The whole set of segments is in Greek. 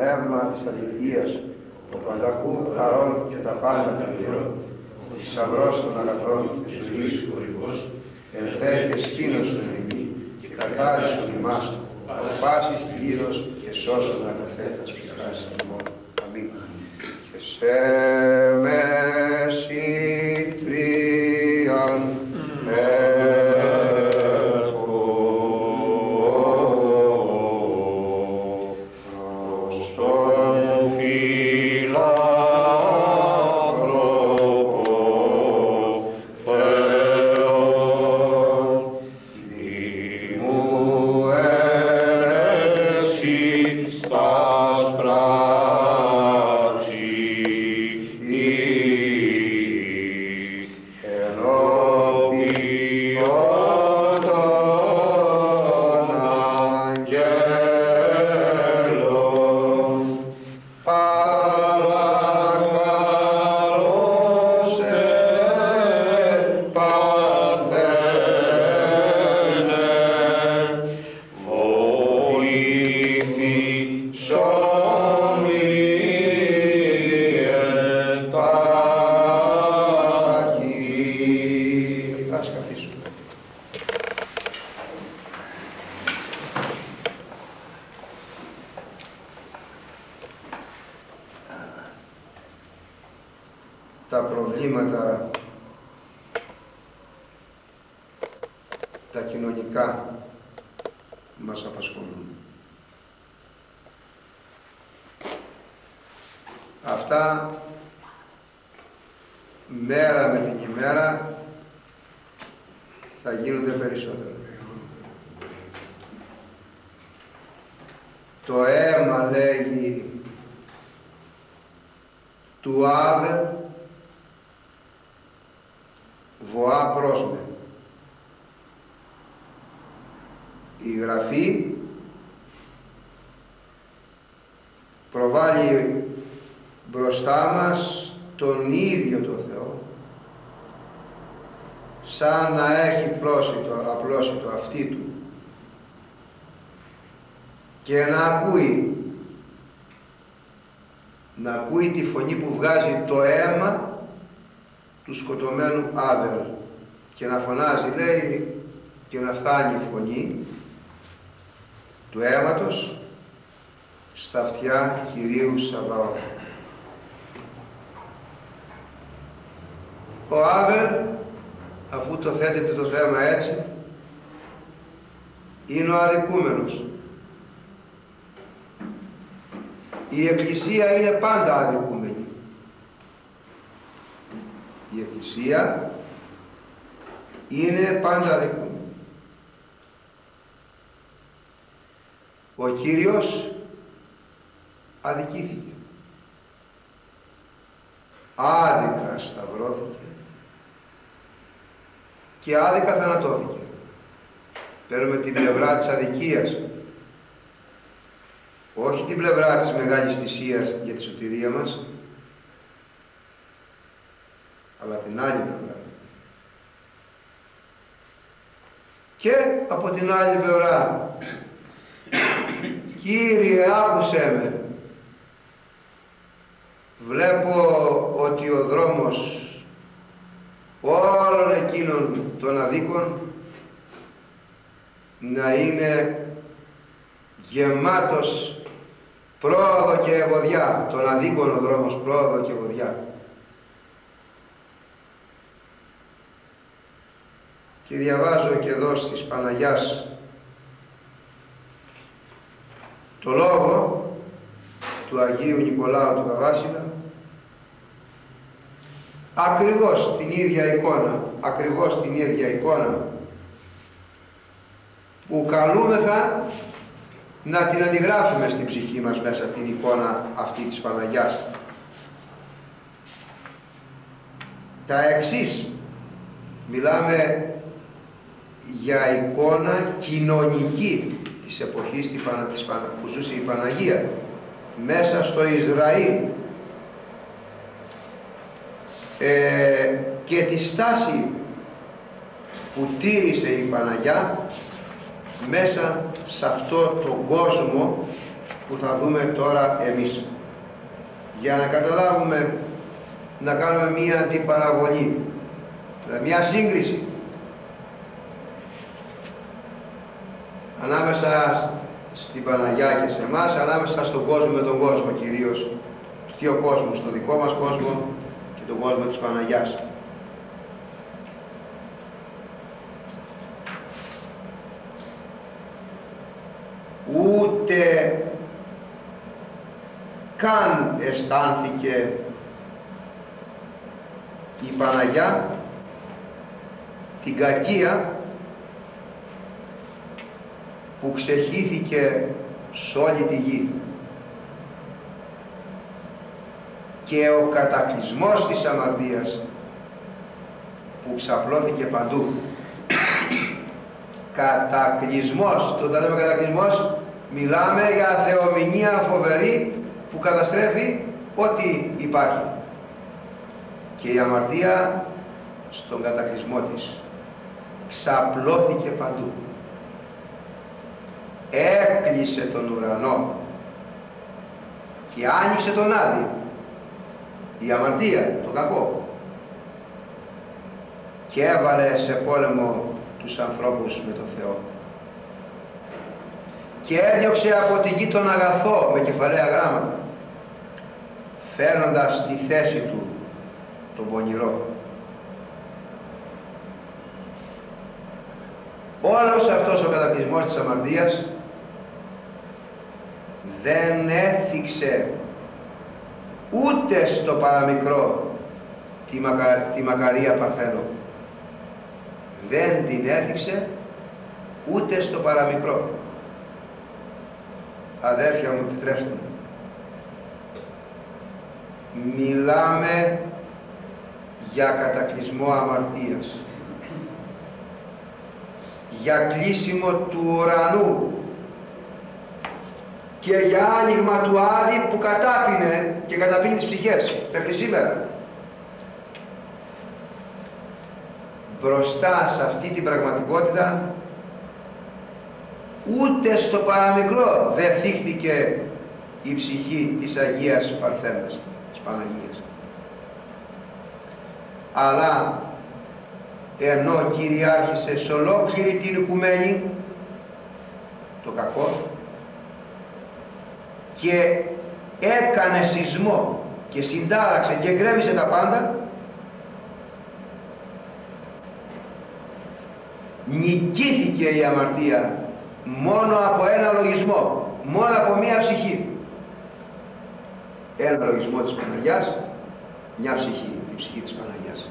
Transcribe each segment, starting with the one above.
πνεύμα της αληθείας, το πανταχού χαρών και τα πάντα πληρώ, θησαυρός των αγαθών και ζωής χορηγός, ελθέ και σκήνωσον εμείς και καθάρισον ημάς, από πάσης πλήρως και σώσον αγαθέτας ψυχάς ημών. Αμήν. Και σε μεσήτριαν Το αίμα λέγει του Άβελ βοά πρόσμε. Η Γραφή προβάλλει μπροστά μας τον ίδιο το Θεό σαν να έχει πρόσιτο, απλώσιτο αυτή του και να ακούει να ακούει τη φωνή που βγάζει το αίμα του σκοτωμένου Άβελ και να φωνάζει λέει και να φτάνει η φωνή του αίματος στα αυτιά Κυρίου Σαββαώθ. Ο Άβελ αφού το θέτεται το θέμα έτσι είναι ο αδικούμενος. Η Εκκλησία είναι πάντα αδικούμενη. Η Εκκλησία είναι πάντα αδικούμενη. Ο Κύριος αδικήθηκε. Άδικα σταυρώθηκε και άδικα θανατώθηκε. Παίρνουμε την πλευρά της αδικίας, όχι την πλευρά της μεγάλης θυσίας για τη σωτηρία μας, αλλά την άλλη πλευρά. Και από την άλλη πλευρά, Κύριε άκουσέ με, βλέπω ότι ο δρόμος όλων εκείνων των αδίκων να είναι γεμάτος πρόοδο και ευωδιά, τον αδίκων ο δρόμος πρόοδο και ευωδιά. Και διαβάζω και εδώ στις Παναγιάς το λόγο του Αγίου Νικολάου του Καβάσινα ακριβώς την ίδια εικόνα, ακριβώς την ίδια εικόνα που καλούμεθα να την αντιγράψουμε στην ψυχή μας μέσα την εικόνα αυτή της Παναγιάς. Τα εξής. Μιλάμε για εικόνα κοινωνική της εποχής που ζούσε η Παναγία. Μέσα στο Ισραήλ. Ε, και τη στάση που τήρησε η Παναγιά μέσα σε αυτό τον κόσμο που θα δούμε τώρα εμείς. Για να καταλάβουμε, να κάνουμε μία αντιπαραβολή, δηλαδή μία σύγκριση ανάμεσα στην Παναγιά και σε εμάς, ανάμεσα στον κόσμο με τον κόσμο κυρίως, τους δύο κόσμους, τον δικό μας κόσμο και τον κόσμο της Παναγιάς. Ούτε καν αισθάνθηκε η Παναγιά την κακία που ξεχύθηκε σε όλη τη γη. Και ο κατακλυσμός της αμαρτίας που ξαπλώθηκε παντού. κατακλυσμός, το όταν λέμε κατακλυσμός, μιλάμε για θεομηνία φοβερή που καταστρέφει ό,τι υπάρχει. Και η αμαρτία στον κατακλυσμό της ξαπλώθηκε παντού. Έκλεισε τον ουρανό και άνοιξε τον άδειο. Η αμαρτία, το κακό. Και έβαλε σε πόλεμο τους ανθρώπους με τον Θεό και έδιωξε από τη γη τον αγαθό με κεφαλαία γράμματα φέρνοντας στη θέση του τον πονηρό όλος αυτός ο κατακλυσμός της αμαρτίας δεν έθιξε ούτε στο παραμικρό τη, Μακα... τη Μακαρία Παρθένο. Δεν την έθιξε ούτε στο παραμικρό. Αδέρφια μου, επιτρέψτε μου. Μιλάμε για κατακλυσμό αμαρτίας. Για κλείσιμο του ουρανού και για άνοιγμα του Άδη που κατάπινε και καταπίνει τις ψυχές μέχρι σήμερα. Μπροστά σε αυτή την πραγματικότητα ούτε στο παραμικρό δεν θύχτηκε η ψυχή της Αγίας Παρθένας, της Παναγίας. Αλλά ενώ κυριάρχησε σε ολόκληρη την οικουμένη το κακό και έκανε σεισμό και συντάραξε και γκρέμισε τα πάντα νικήθηκε η αμαρτία μόνο από ένα λογισμό μόνο από μία ψυχή. Ένα λογισμό της Παναγιάς μια ψυχή, η ψυχή της Παναγιάς.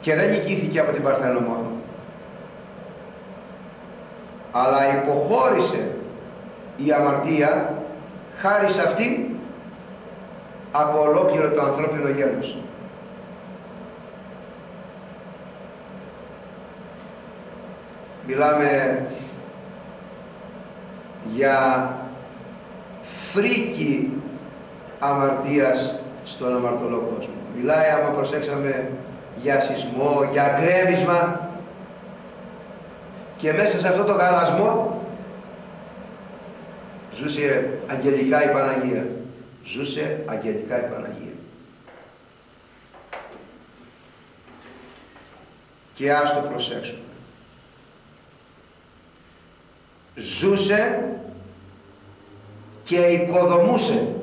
Και δεν νικήθηκε από την Παρθένο μόνο αλλά υποχώρησε η αμαρτία χάρη σε αυτή από ολόκληρο το ανθρώπινο γένος. Μιλάμε για φρίκη αμαρτίας στον αμαρτωλό κόσμο. Μιλάει, άμα προσέξαμε, για σεισμό, για γκρέμισμα και μέσα σε αυτό το γαλασμό ζούσε αγγελικά η Παναγία. Ζούσε αγγελικά η Παναγία. Και ας το προσέξουμε. Ζούσε και οικοδομούσε.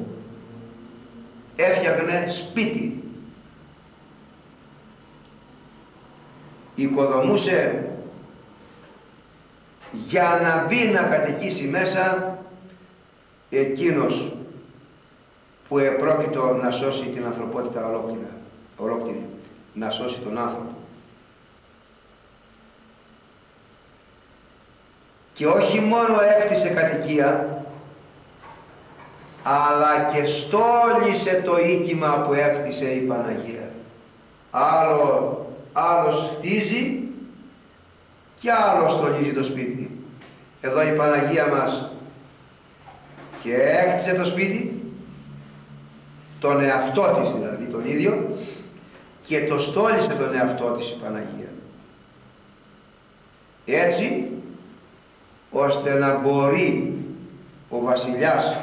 Έφτιαχνε σπίτι. οικοδομούσε για να μπει να κατοικήσει μέσα εκείνος που επρόκειτο να σώσει την ανθρωπότητα ολόκληρα, ολόκληρη, να σώσει τον άνθρωπο. Και όχι μόνο έκτισε κατοικία, αλλά και στόλισε το οίκημα που έκτισε η Παναγία. Άλλο άλλος χτίζει και άλλος στολίζει το σπίτι. Εδώ η Παναγία μας και έκτισε το σπίτι, τον εαυτό της δηλαδή, τον ίδιο, και το στόλισε τον εαυτό της η Παναγία. Έτσι, ώστε να μπορεί ο βασιλιάς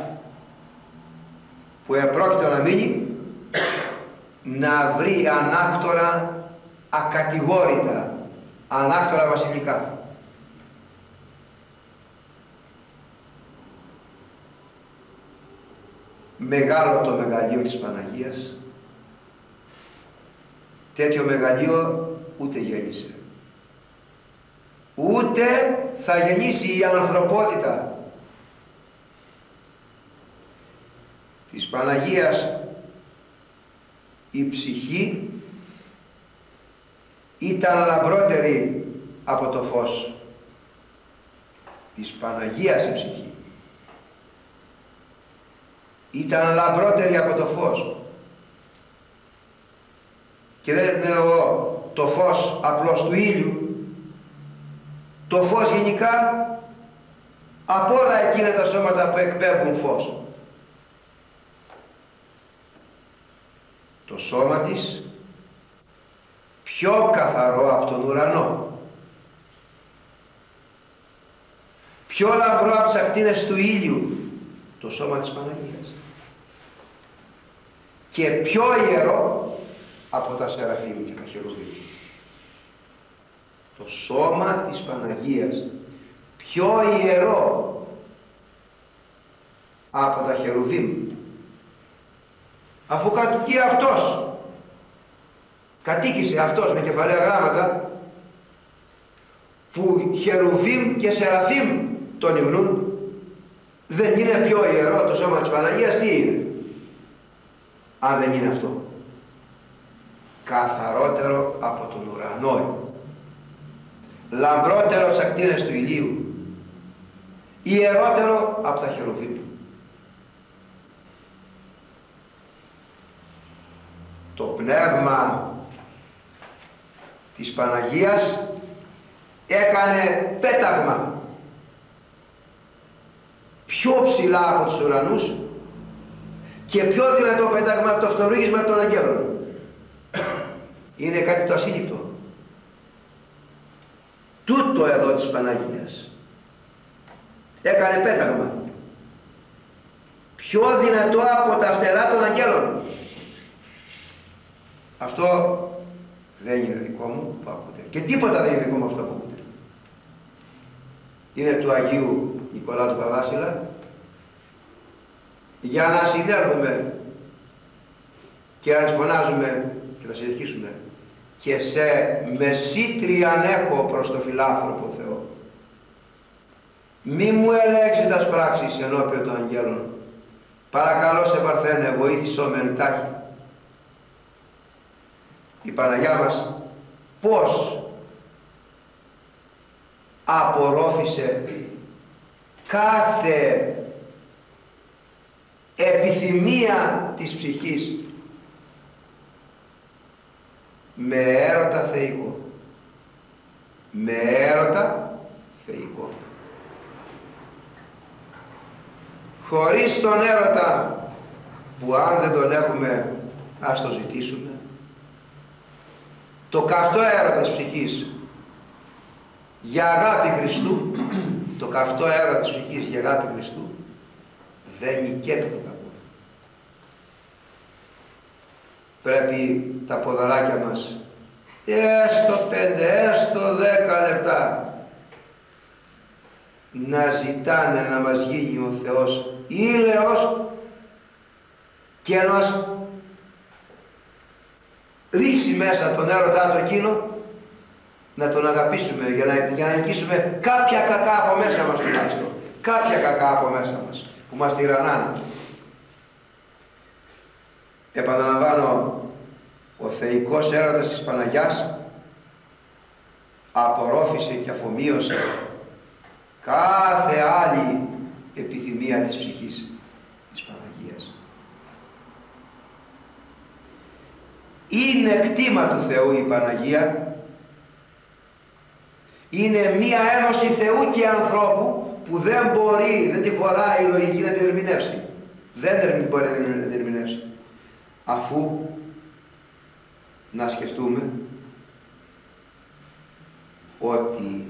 που επρόκειτο να μείνει να βρει ανάκτορα ακατηγόρητα, ανάκτορα βασιλικά. Μεγάλο το μεγαλείο της Παναγίας, τέτοιο μεγαλείο ούτε γέννησε. Ούτε θα γεννήσει η ανθρωπότητα της Παναγίας η ψυχή ήταν λαμπρότερη από το φως της Παναγίας η ψυχή ήταν λαμπρότερη από το φως. Και δεν εννοώ το φως απλώς του ήλιου. Το φως γενικά από όλα εκείνα τα σώματα που εκπέμπουν φως. Το σώμα της πιο καθαρό από τον ουρανό. Πιο λαμπρό από τις ακτίνες του ήλιου. Το σώμα της Παναγίας και πιο ιερό από τα Σεραφείμ και τα Χερουβίμ. Το σώμα της Παναγίας πιο ιερό από τα Χερουβίμ. Αφού κατοικεί αυτός κατοίκησε αυτός με κεφαλαία γράμματα που χερουβίμ και σεραφίμ τον υμνούν. Δεν είναι πιο ιερό το σώμα της Παναγίας τι είναι; Αν δεν είναι αυτό. Καθαρότερο από τον ουρανό. Λαμπρότερο από ακτίνες του ηλίου. Ιερότερο από τα χερουβίμ το πνεύμα της Παναγίας έκανε πέταγμα. Πιο ψηλά από τους ουρανούς και πιο δυνατό πέταγμα από το αυτορύγισμα των αγγέλων. Είναι κάτι το ασύλληπτο. Τούτο εδώ της Παναγίας. Έκανε πέταγμα. Πιο δυνατό από τα φτερά των αγγέλων. Αυτό δεν είναι δικό μου που ακούτε. Και τίποτα δεν είναι δικό μου αυτό που ακούτε. Είναι του Αγίου Νικολάου του Καβάσιλα για να συνέρθουμε και να φωνάζουμε και θα συνεχίσουμε και σε μεσήτριαν έχω προς το φιλάνθρωπο Θεό. Μη μου ελέγξει τας πράξεις ενώπιον των αγγέλων. Παρακαλώ σε παρθένε βοήθησό με εντάχει η Παναγιά μας πώς απορρόφησε κάθε επιθυμία της ψυχής. Με έρωτα θεϊκό. Με έρωτα θεϊκό. Χωρίς τον έρωτα που αν δεν τον έχουμε ας το ζητήσουμε. Το καυτό έρωτας της ψυχής για αγάπη Χριστού. Το καυτό έρωτας της ψυχής για αγάπη Χριστού δεν νικέται το κακό πρέπει τα ποδαράκια μας έστω πέντε, έστω δέκα λεπτά να ζητάνε να μας γίνει ο Θεός ήλαιος και να μας ρίξει μέσα τον έρωτά του εκείνο να τον αγαπήσουμε για να, για να νικήσουμε κάποια κακά από μέσα μας τουλάχιστον. Κάποια κακά από μέσα μας που μας τυραννάνε. Επαναλαμβάνω ο θεϊκός έρωτας της Παναγιάς απορρόφησε και αφομοίωσε κάθε άλλη επιθυμία της ψυχής είναι κτήμα του Θεού η Παναγία. Είναι μία ένωση Θεού και ανθρώπου που δεν μπορεί, δεν τη χωράει η λογική να την ερμηνεύσει. Δεν μπορεί να την ερμηνεύσει. Αφού να σκεφτούμε ότι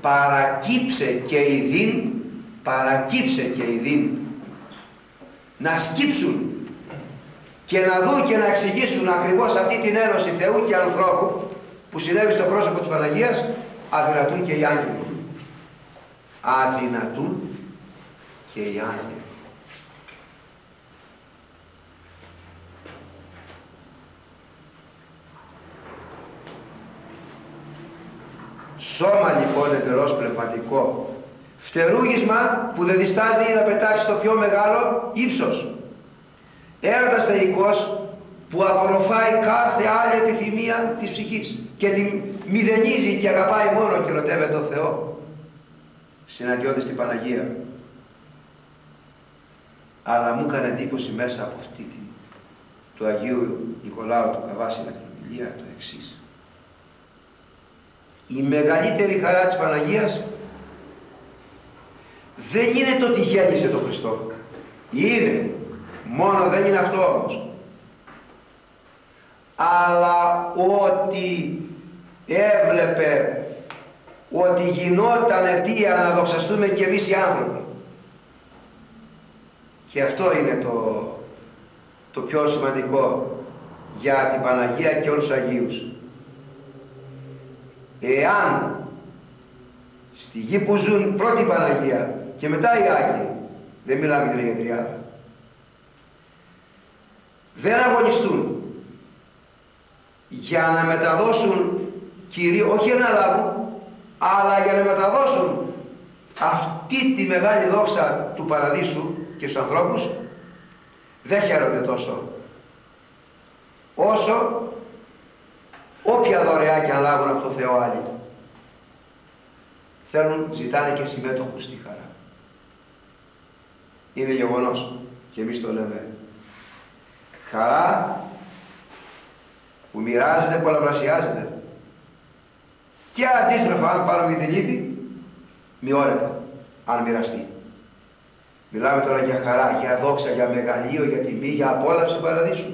παρακύψε και η δίν, παρακύψε και η δίν να σκύψουν και να δουν και να εξηγήσουν ακριβώς αυτή την ένωση Θεού και ανθρώπου που συνέβη στο πρόσωπο της Παναγίας αδυνατούν και οι άγγελοι αδυνατούν και οι άγγελοι Σώμα λοιπόν εντελώς πνευματικό. Φτερούγισμα που δεν διστάζει να πετάξει το πιο μεγάλο ύψος. Έρωτας θεϊκός που απορροφάει κάθε άλλη επιθυμία της ψυχής και την μηδενίζει και αγαπάει μόνο και ρωτεύει τον Θεό. Συναντιώδη στην Παναγία. Αλλά μου έκανε εντύπωση μέσα από αυτή την, του Αγίου Νικολάου του Καβάση με την ομιλία το εξής η μεγαλύτερη χαρά της Παναγίας δεν είναι το ότι γέννησε τον Χριστό. Είναι. Μόνο δεν είναι αυτό όμως. Αλλά ότι έβλεπε ότι γινόταν αιτία να δοξαστούμε και εμείς οι άνθρωποι. Και αυτό είναι το, το πιο σημαντικό για την Παναγία και όλους τους Αγίους εάν στη γη που ζουν πρώτη Παναγία και μετά οι Άγιοι, δεν μιλάμε για την Αγία Τριάδα, δεν αγωνιστούν για να μεταδώσουν κυρίως, όχι να λάβουν, αλλά για να μεταδώσουν αυτή τη μεγάλη δόξα του Παραδείσου και στους ανθρώπους, δεν χαίρονται τόσο. Όσο όποια δωρεά και αν λάβουν από το Θεό άλλοι. Θέλουν, ζητάνε και συμμέτοχους στη χαρά. Είναι γεγονός και εμείς το λέμε. Χαρά που μοιράζεται, πολλαπλασιάζεται και αντίστροφα αν πάρουμε για την λύπη μειώνεται αν μοιραστεί μιλάμε τώρα για χαρά, για δόξα, για μεγαλείο, για τιμή, για απόλαυση παραδείσου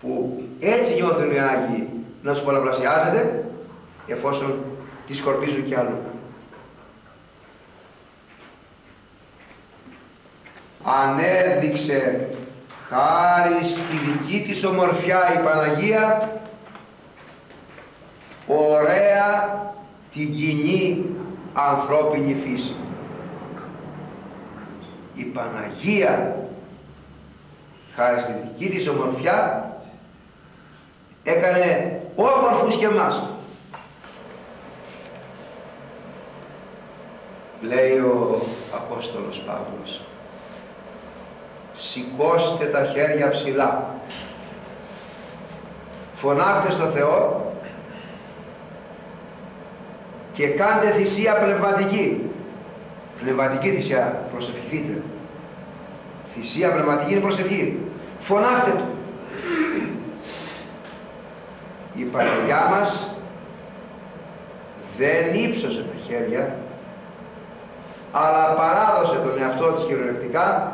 που έτσι νιώθουν οι Άγιοι να τους πολλαπλασιάζεται εφόσον τη σκορπίζουν κι άλλο. Ανέδειξε χάρη στη δική της ομορφιά η Παναγία ωραία την κοινή ανθρώπινη φύση. Η Παναγία χάρη στη δική της ομορφιά έκανε όμορφους και εμάς. Λέει ο Απόστολος Παύλος σηκώστε τα χέρια ψηλά φωνάχτε στο Θεό και κάντε θυσία πνευματική. Πνευματική θυσία προσευχηθείτε. Θυσία πνευματική είναι προσευχή. Φωνάχτε Του η Παναγιά μας δεν ύψωσε τα χέρια αλλά παράδοσε τον εαυτό της κυριολεκτικά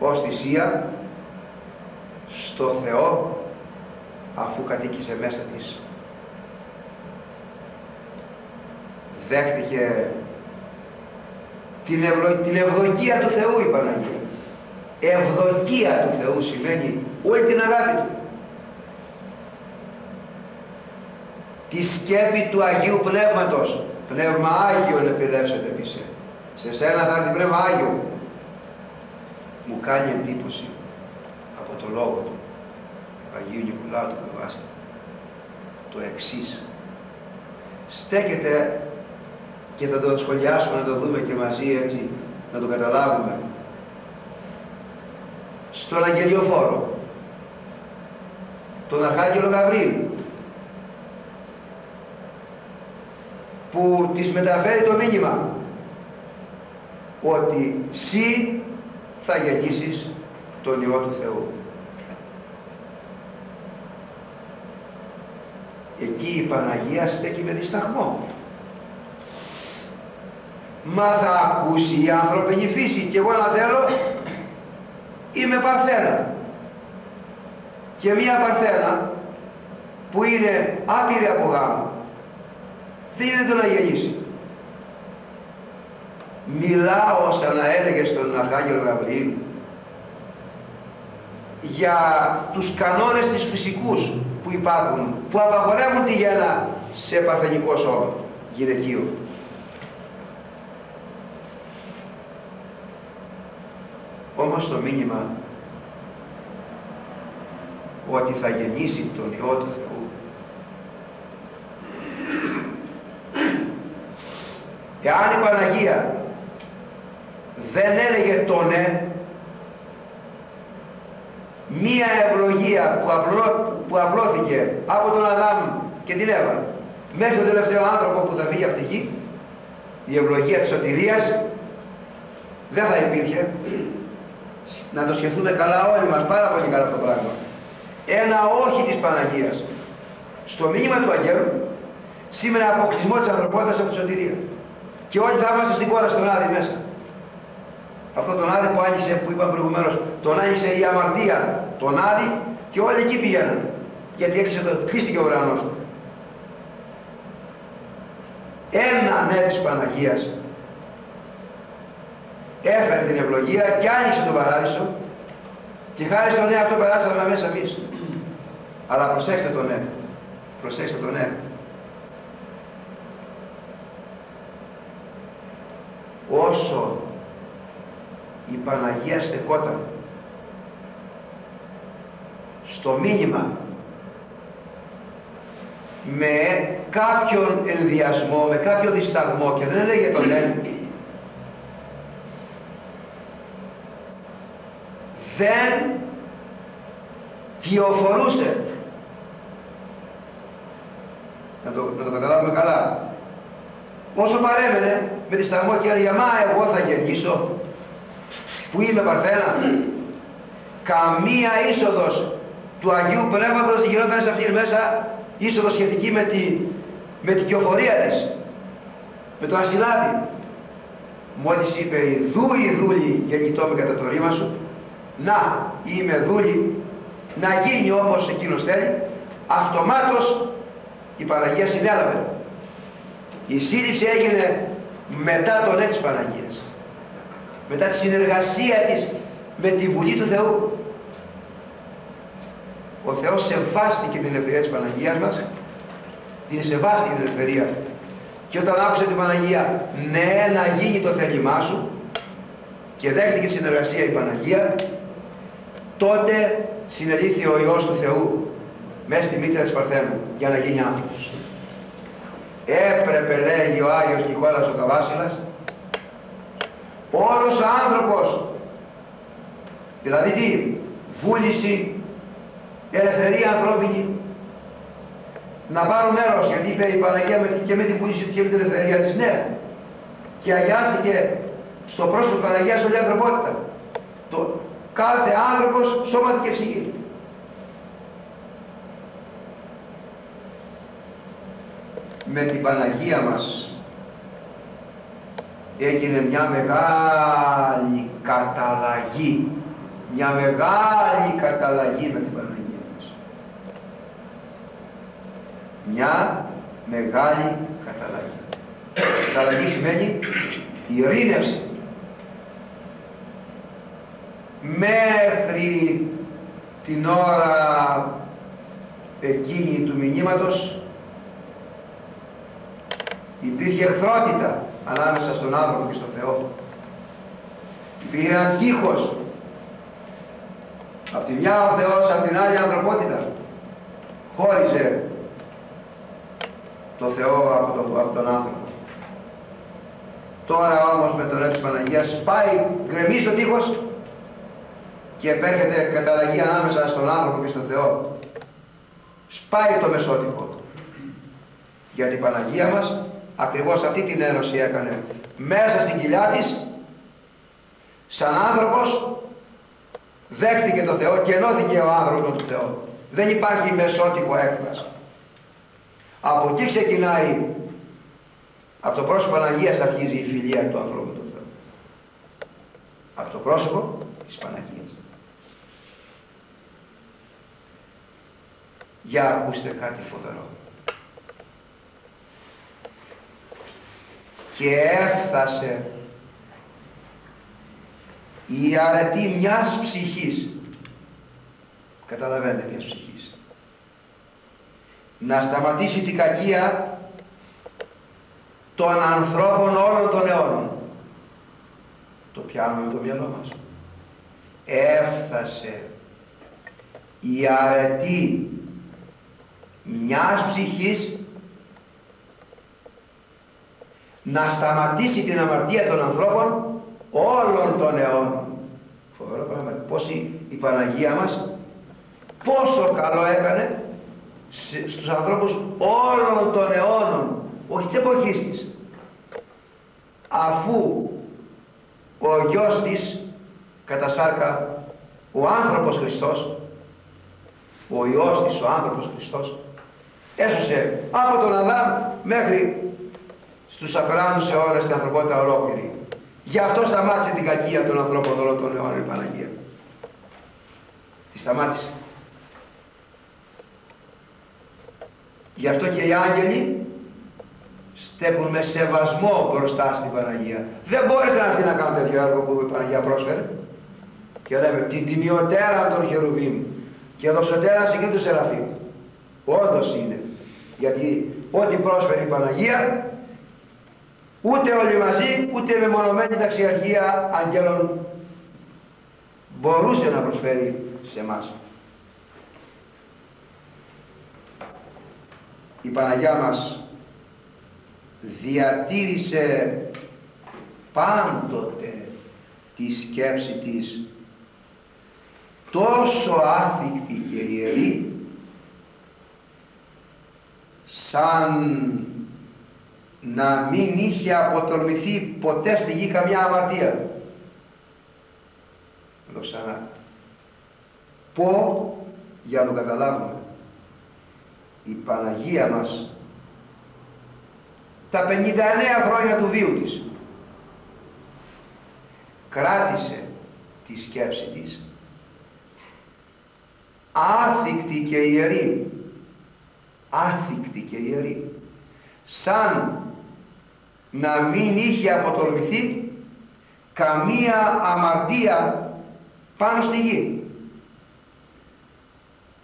ως θυσία στο Θεό αφού κατοίκησε μέσα της δέχτηκε την, ευλο... την ευδοκία του Θεού η Παναγία. Ευδοκία του Θεού σημαίνει όλη την αγάπη του. Τη σκέπη του Αγίου Πνεύματος. Πνεύμα Άγιον επιλέψετε πίσε σε. Σένα θα έρθει πνεύμα Άγιο. Μου κάνει εντύπωση από το λόγο του Αγίου Νικολάου του Καβάσκα το εξής. Στέκεται και θα το σχολιάσουμε να το δούμε και μαζί έτσι να το καταλάβουμε στον Αγγελιοφόρο τον Αρχάγγελο Γαβρίλ που της μεταφέρει το μήνυμα ότι «Συ θα γεννήσεις τον Υιό του Θεού». Εκεί η Παναγία στέκει με δισταγμό. Μα θα ακούσει η ανθρώπινη φύση και εγώ να θέλω είμαι παρθένα. και μία παρθένα που είναι άπειρη από γάμο δεν είναι το να γεννήσει. Μιλάω σαν να έλεγε στον Αρχάγγελο Γαβριήλ για τους κανόνες της φυσικούς που υπάρχουν, που απαγορεύουν τη γέννα σε παρθενικό σώμα, γυναικείο. Όμως το μήνυμα ότι θα γεννήσει τον Υιό του Θεού. Εάν η Παναγία δεν έλεγε το ναι μία ευλογία που, απλώ, που απλώθηκε από τον Αδάμ και την Εύα μέχρι τον τελευταίο άνθρωπο που θα βγει από τη γη η ευλογία της σωτηρίας δεν θα υπήρχε να το σκεφτούμε καλά όλοι μας πάρα πολύ καλά αυτό το πράγμα. Ένα όχι της Παναγίας. Στο μήνυμα του Αγγέλου σήμερα αποκλεισμό της ανθρωπότητας από τη σωτηρία. Και όλοι θα είμαστε στην κόρα στον Άδη μέσα. Αυτό τον Άδη που άνοιξε, που είπαμε προηγουμένως, τον άνοιξε η αμαρτία, τον Άδη και όλοι εκεί πήγαιναν. Γιατί έκλεισε το, κλείστηκε ο ουρανός. Ένα ναι της Παναγίας έφερε την ευλογία και άνοιξε τον παράδεισο και χάρη στο ναι αυτό περάσαμε μέσα εμείς. Αλλά προσέξτε το ναι. Προσέξτε το ναι. Όσο η Παναγία στεκόταν στο μήνυμα με κάποιον ενδιασμό, με κάποιο δισταγμό και δεν έλεγε τον ναι δεν κυοφορούσε. Να το, να το καταλάβουμε καλά. Όσο παρέμενε με δισταγμό και έλεγε μα εγώ θα γεννήσω που είμαι Παρθένα καμία είσοδος του Αγίου Πνεύματος γινόταν σε αυτήν μέσα είσοδος σχετική με, τη, με την κυοφορία της με τον ασυλάτη μόλις είπε η δούλη δούλη γεννητό με κατά το ρήμα σου να είμαι δούλη να γίνει όπως εκείνος θέλει αυτομάτως η Παναγία συνέλαβε. Η σύλληψη έγινε μετά τον έτσι Παναγίας. Μετά τη συνεργασία της με τη Βουλή του Θεού. Ο Θεός σεβάστηκε την ελευθερία της Παναγίας μας την σεβάστηκε την ελευθερία. Και όταν άκουσε την Παναγία ναι να γίνει το θέλημά σου και δέχτηκε τη συνεργασία η Παναγία τότε συνελήφθη ο Υιός του Θεού μέσα στη μήτρα της Παρθένου για να γίνει άνθρωπος. Έπρεπε λέγει ο Άγιος Νικόλας ο Καβάσιλας όλος ο άνθρωπος δηλαδή τι βούληση ελευθερία ανθρώπινη να πάρουν μέρος γιατί είπε η Παναγία και με την βούληση της και με την ελευθερία της. Ναι και αγιάστηκε στο πρόσωπο της Παναγίας όλη η ανθρωπότητα. Το, κάθε άνθρωπος σώματι και ψυχή. Με την Παναγία μας έγινε μια μεγάλη καταλλαγή. Μια μεγάλη καταλλαγή με την Παναγία μας. Μια μεγάλη καταλλαγή. Καταλλαγή σημαίνει ειρήνευση μέχρι την ώρα εκείνη του μηνύματος υπήρχε εχθρότητα ανάμεσα στον άνθρωπο και στον Θεό. Υπήρχε ένας τείχος. Απ' τη μια ο Θεός, απ' την άλλη η ανθρωπότητα. Χώριζε το Θεό από, το, από τον άνθρωπο. Τώρα όμως με τον έτσι Παναγίας σπάει, γκρεμίζει το τείχος και επέρχεται καταλλαγή ανάμεσα στον άνθρωπο και στον Θεό. Σπάει το μεσότυπο. Γιατί η Παναγία μας ακριβώς αυτή την ένωση έκανε. Μέσα στην κοιλιά της σαν άνθρωπος δέχτηκε το Θεό και ενώθηκε ο άνθρωπος του Θεού. Δεν υπάρχει μεσότυπο έκφραση από εκεί ξεκινάει. Από το πρόσωπο Παναγίας αρχίζει η φιλία του ανθρώπου του Θεού. Από το πρόσωπο της Παναγίας Για ακούστε κάτι φοβερό. Και έφτασε η αρετή μιας ψυχής. Καταλαβαίνετε μιας ψυχής. Να σταματήσει την κακία των ανθρώπων όλων των αιώνων. Το πιάνουμε με το μυαλό μας. Έφτασε η αρετή μιας ψυχής να σταματήσει την αμαρτία των ανθρώπων όλων των αιώνων. Φοβερό πράγμα. Πώς η, η Παναγία μας πόσο καλό έκανε στους ανθρώπους όλων των αιώνων, όχι της εποχής της. Αφού ο γιος της κατά σάρκα ο άνθρωπος Χριστός ο Υιός της ο άνθρωπος Χριστός έσωσε από τον Αδάμ μέχρι στους απεράνους αιώνες την ανθρωπότητα ολόκληρη. Γι' αυτό σταμάτησε την κακία των ανθρώπων όλων των αιώνων η Παναγία. Τη σταμάτησε. Γι' αυτό και οι άγγελοι στέκουν με σεβασμό μπροστά στην Παναγία. Δεν μπόρεσαν αυτοί να κάνουν τέτοιο έργο που η Παναγία πρόσφερε. Και λέμε την τιμιωτέρα των χερουβίμ. Και δοξωτέρα συγκρίτου του Σεραφείμ. Όντως είναι. Γιατί ό,τι πρόσφερε η Παναγία ούτε όλοι μαζί ούτε με μονομένη ταξιαρχία αγγέλων μπορούσε να προσφέρει σε εμάς. Η Παναγιά μας διατήρησε πάντοτε τη σκέψη της τόσο άθικτη και ιερή σαν να μην είχε αποτολμηθεί ποτέ στη γη καμιά αμαρτία. Εδώ ξανά. Πω για να το καταλάβουμε. Η Παναγία μας τα 59 χρόνια του βίου της κράτησε τη σκέψη της άθικτη και ιερή άθικτη και ιερή. Σαν να μην είχε αποτολμηθεί καμία αμαρτία πάνω στη γη.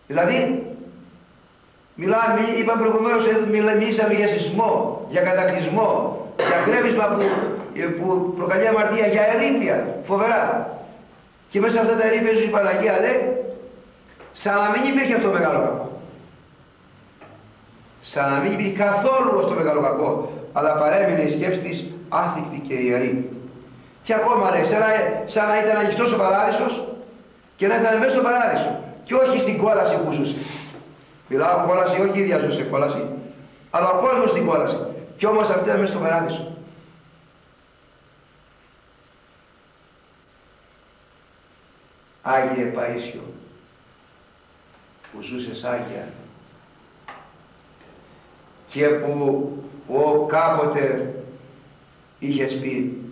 Δηλαδή μιλάμε, είπα προηγουμένως μιλήσαμε για σεισμό για κατακλυσμό για γκρέμισμα που, που προκαλεί αμαρτία για ερήπια φοβερά. Και μέσα σε αυτά τα ερήπια η Παναγία λέει σαν να μην υπήρχε αυτό το μεγάλο κακό. Σαν να μην υπήρχε καθόλου αυτό το μεγάλο κακό, αλλά παρέμεινε η σκέψη της άθικτη και ιερή. Και ακόμα λέει, σαν να, σαν να ήταν ανοιχτός ο παράδεισος και να ήταν μέσα στο παράδεισο και όχι στην κόλαση που ζούσε. Μιλάω κόλαση, όχι η ίδια ζούσε κόλαση, αλλά ο κόσμος στην κόλαση. Και όμως αυτή ήταν μέσα στο παράδεισο. Άγιε Παΐσιο, που ζούσες Άγια και που ο κάποτε είχες πει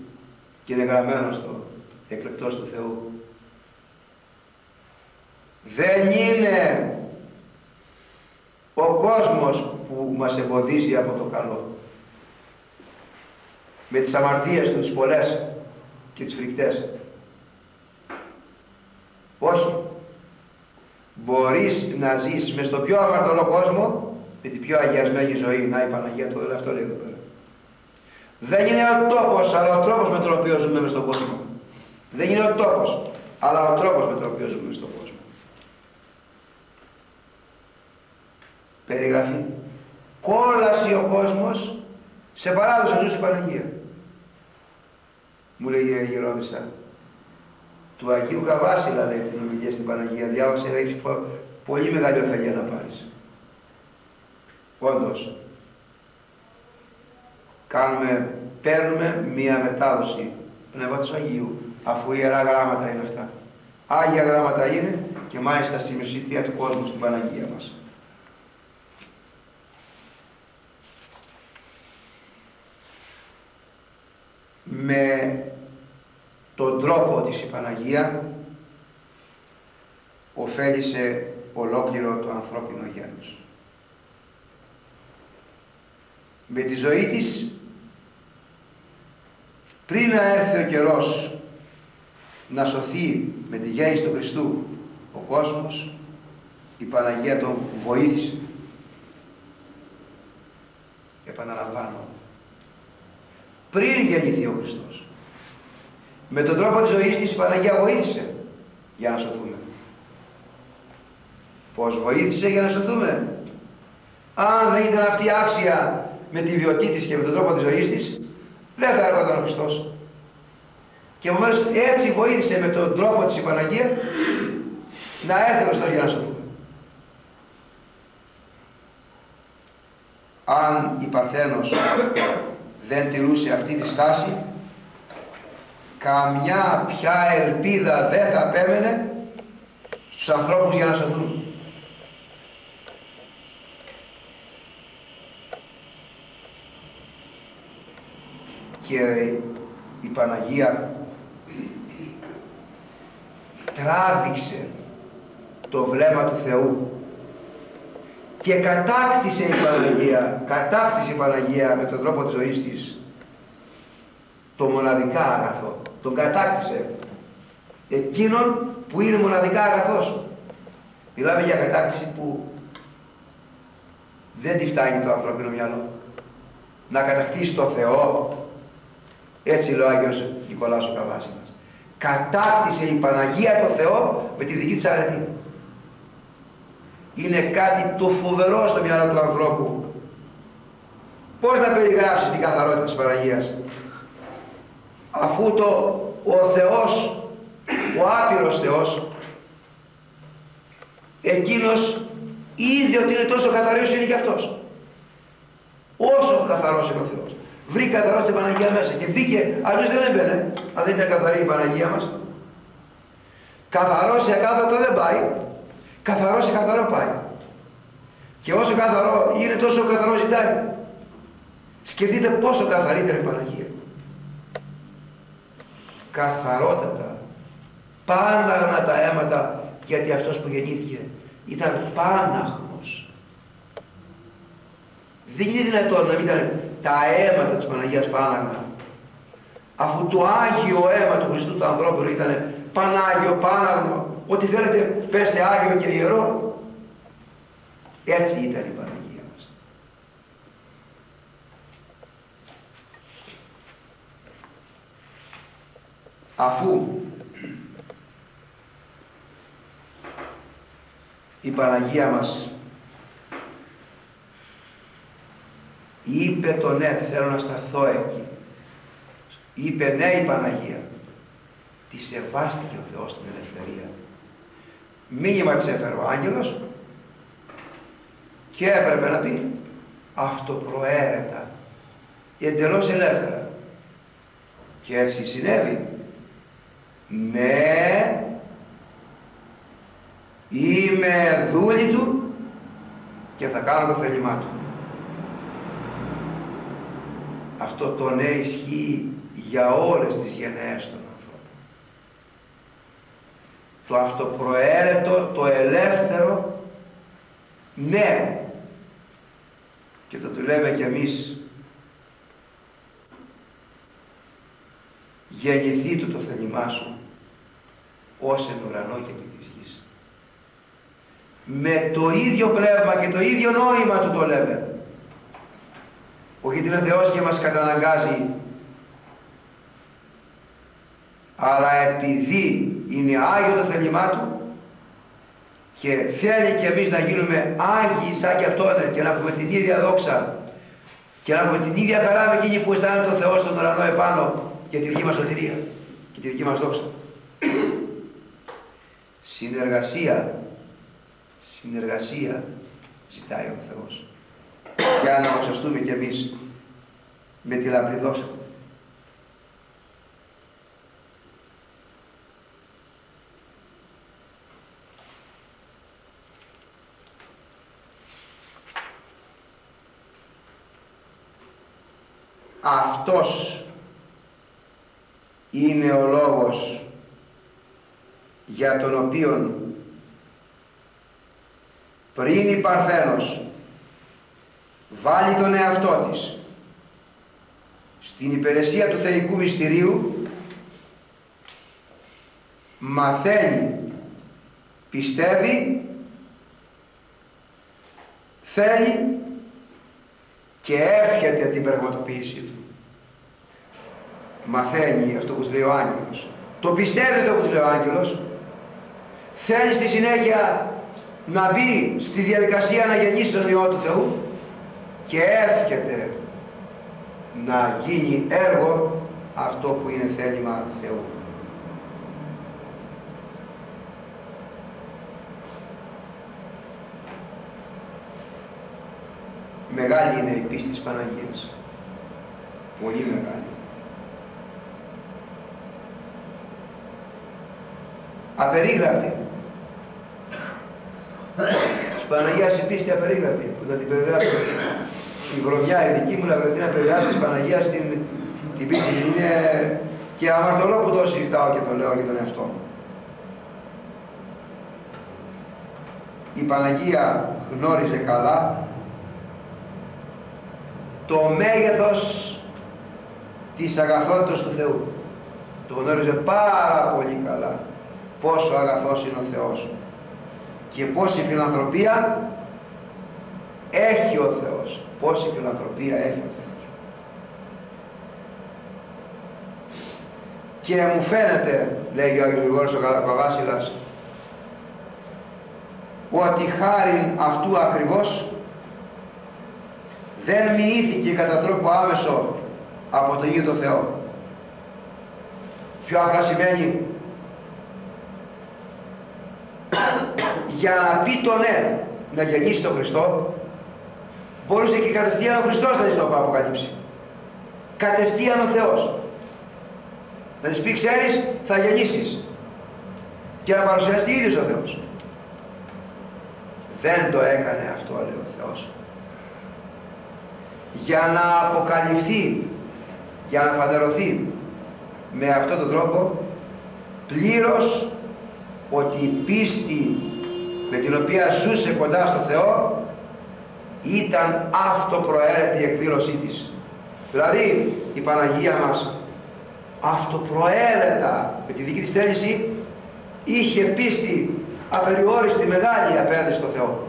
και είναι γραμμένος στο εκλεκτός του Θεού δεν είναι ο κόσμος που μας εμποδίζει από το καλό. Με τις αμαρτίες του τις πολλές και τις φρικτές. Όχι. Μπορείς να ζεις μες στο πιο αμαρτωλό κόσμο με την πιο αγιασμένη ζωή να η Παναγία του αυτό λέει εδώ πέρα. Δεν είναι ο τόπος αλλά ο τρόπος με τον οποίο ζούμε μες στον κόσμο. Δεν είναι ο τόπος αλλά ο τρόπος με τον οποίο ζούμε στον κόσμο. Περιγραφή. Κόλασε ο κόσμος σε παράδοση ζούσε η Παναγία. Μου λέγει η Γερόντισσα του Αγίου Καβάσιλα λέει την ομιλία στην Παναγία. Διάβασε, θα έχεις πολύ μεγάλη ωφελία να πάρεις. Όντως, κάνουμε, παίρνουμε μία μετάδοση Πνεύματος Αγίου, αφού ιερά γράμματα είναι αυτά. Άγια γράμματα είναι και μάλιστα στη μεσήτια του κόσμου στην Παναγία μας. Με τον τρόπο της η Παναγία ωφέλησε ολόκληρο το ανθρώπινο γένος. Με τη ζωή της πριν να έρθει ο καιρός να σωθεί με τη γέννηση του Χριστού ο κόσμος η Παναγία τον βοήθησε. Επαναλαμβάνω πριν γεννηθεί ο Χριστός με τον τρόπο της ζωής της η Παναγία βοήθησε για να σωθούμε. Πως βοήθησε για να σωθούμε; Αν δεν ήταν αυτή άξια με τη βιωτή της και με τον τρόπο της ζωής της δεν θα έρχονταν ο Χριστός και επομένως έτσι βοήθησε με τον τρόπο της η Παναγία να έρθει ο Χριστός για να σωθούμε αν η Παρθένος δεν τηρούσε αυτή τη στάση καμιά πια ελπίδα δεν θα πέμενε στους ανθρώπους για να σωθούν. Και η Παναγία τράβηξε το βλέμμα του Θεού και κατάκτησε η Παναγία, κατάκτησε η Παναγία με τον τρόπο της ζωής της το μοναδικά αγαθό. Τον κατάκτησε εκείνον που είναι μοναδικά αγαθός. Μιλάμε για κατάκτηση που δεν τη φτάνει το ανθρώπινο μυαλό. Να κατακτήσει το Θεό, έτσι λέει ο Άγιος Νικολάος ο Καβάσινας. Κατάκτησε η Παναγία το Θεό με τη δική της αρετή είναι κάτι το φοβερό στο μυαλό του ανθρώπου. Πώς να περιγράψεις την καθαρότητα της Παναγίας αφού το, ο Θεός, ο άπειρος Θεός εκείνος είδε ότι είναι τόσο καθαρός είναι και αυτός. Όσο καθαρός είναι ο Θεός. Βρήκε καθαρός την Παναγία μέσα και μπήκε, αλλιώς δεν έμπαινε, αν δεν ήταν καθαρή η Παναγία μας. Καθαρός σε ακάθαρτο δεν πάει, καθαρό σε καθαρό πάει. Και όσο καθαρό είναι τόσο καθαρό ζητάει. Σκεφτείτε πόσο καθαρή ήταν η Παναγία. Καθαρότατα. Πάναγνα τα αίματα γιατί αυτός που γεννήθηκε ήταν πάναχμος. Δεν είναι δυνατόν να μην ήταν τα αίματα της Παναγίας πάναγνα. Αφού το Άγιο αίμα του Χριστού του ανθρώπου ήταν Πανάγιο, Πάναγνο, ό,τι θέλετε πέστε Άγιο και Ιερό. Έτσι ήταν η Παναγία μας. Αφού η Παναγία μας είπε το ναι θέλω να σταθώ εκεί είπε ναι η Παναγία τη σεβάστηκε ο Θεός την ελευθερία. Μήνυμα της έφερε ο άγγελος και έπρεπε να πει αυτοπροαίρετα εντελώς ελεύθερα και έτσι συνέβη. Ναι είμαι δούλη του και θα κάνω το θέλημά του αυτό το ναι ισχύει για όλες τις γενναίες των ανθρώπων το αυτοπροαίρετο, το ελεύθερο ναι και το του λέμε κι εμείς γεννηθεί του το θέλημά σου ως εν ουρανό και επί της γης. Με το ίδιο πνεύμα και το ίδιο νόημα του το λέμε. Όχι ότι είναι Θεός και μας καταναγκάζει αλλά επειδή είναι Άγιο το θέλημά Του και θέλει και εμείς να γίνουμε Άγιοι σαν και Αυτόν και να έχουμε την ίδια δόξα και να έχουμε την ίδια χαρά με εκείνη που αισθάνεται το Θεός στον ουρανό επάνω για τη δική μας σωτηρία και τη δική μας δόξα. Συνεργασία, συνεργασία ζητάει ο Θεός για να δοξαστούμε κι εμείς με τη λαμπρή δόξα Του. Αυτός είναι ο λόγος για τον οποίο πριν η Παρθένος βάλει τον εαυτό της στην υπηρεσία του θεϊκού μυστηρίου μαθαίνει, πιστεύει, θέλει και εύχεται την πραγματοποίησή του. Μαθαίνει αυτό που λέει ο άγγελος. Το πιστεύει το που λέει ο άγγελος. Θέλει στη συνέχεια να μπει στη διαδικασία να γεννήσει τον Υιό του Θεού και εύχεται να γίνει έργο αυτό που είναι θέλημα Θεού. Μεγάλη είναι η πίστη της Παναγίας. Πολύ μεγάλη. Απερίγραπτη. Της Παναγίας η πίστη απερίγραπτη που θα την περιγράψω. Η βρωμιά η δική μου λαβρετή να περιγράψει της Παναγίας την, την πίστη είναι και αμαρτωλό που το συζητάω και το λέω για τον εαυτό μου. Η Παναγία γνώριζε καλά το μέγεθος της αγαθότητας του Θεού. Το γνώριζε πάρα πολύ καλά πόσο αγαθός είναι ο Θεός και πόση φιλανθρωπία έχει ο Θεός. Πόση φιλανθρωπία έχει ο Θεός. Και μου φαίνεται, λέγει ο Άγιος Γρηγόρης ο Καλακοβάσιλας, ότι χάρη αυτού ακριβώς δεν μοιήθηκε κατά τρόπο άμεσο από τον ίδιο τον Θεό. Πιο απλά σημαίνει για να πει το ναι να γεννήσει τον Χριστό μπορούσε και κατευθείαν ο Χριστός να το αποκαλύψει. Κατευθείαν ο Θεός. Να της πει ξέρεις θα γεννήσεις και να παρουσιαστεί ίδιος ο Θεός. Δεν το έκανε αυτό λέει ο Θεός για να αποκαλυφθεί, για να φανερωθεί με αυτόν τον τρόπο πλήρως ότι η πίστη με την οποία ζούσε κοντά στο Θεό ήταν αυτοπροαίρετη η εκδήλωσή της. Δηλαδή η Παναγία μας αυτοπροαίρετα με τη δική της θέληση είχε πίστη απεριόριστη μεγάλη απέναντι στο Θεό.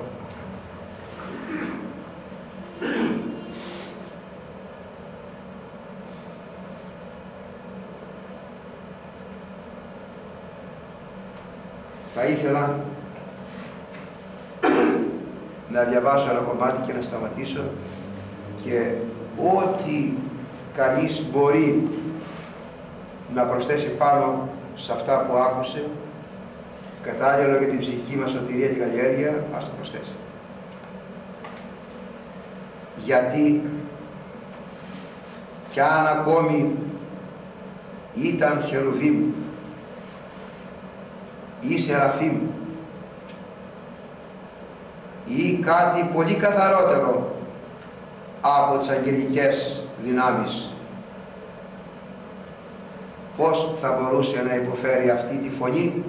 Θα ήθελα να διαβάσω ένα κομμάτι και να σταματήσω και ό,τι κανείς μπορεί να προσθέσει πάνω σε αυτά που άκουσε κατάλληλο για την ψυχική μας σωτηρία και καλλιέργεια, ας το προσθέσει. Γιατί κι αν ακόμη ήταν χερουβίμ ή Σεραφείμ ή κάτι πολύ καθαρότερο από τις αγγελικές δυνάμεις. Πώς θα μπορούσε να υποφέρει αυτή τη φωνή,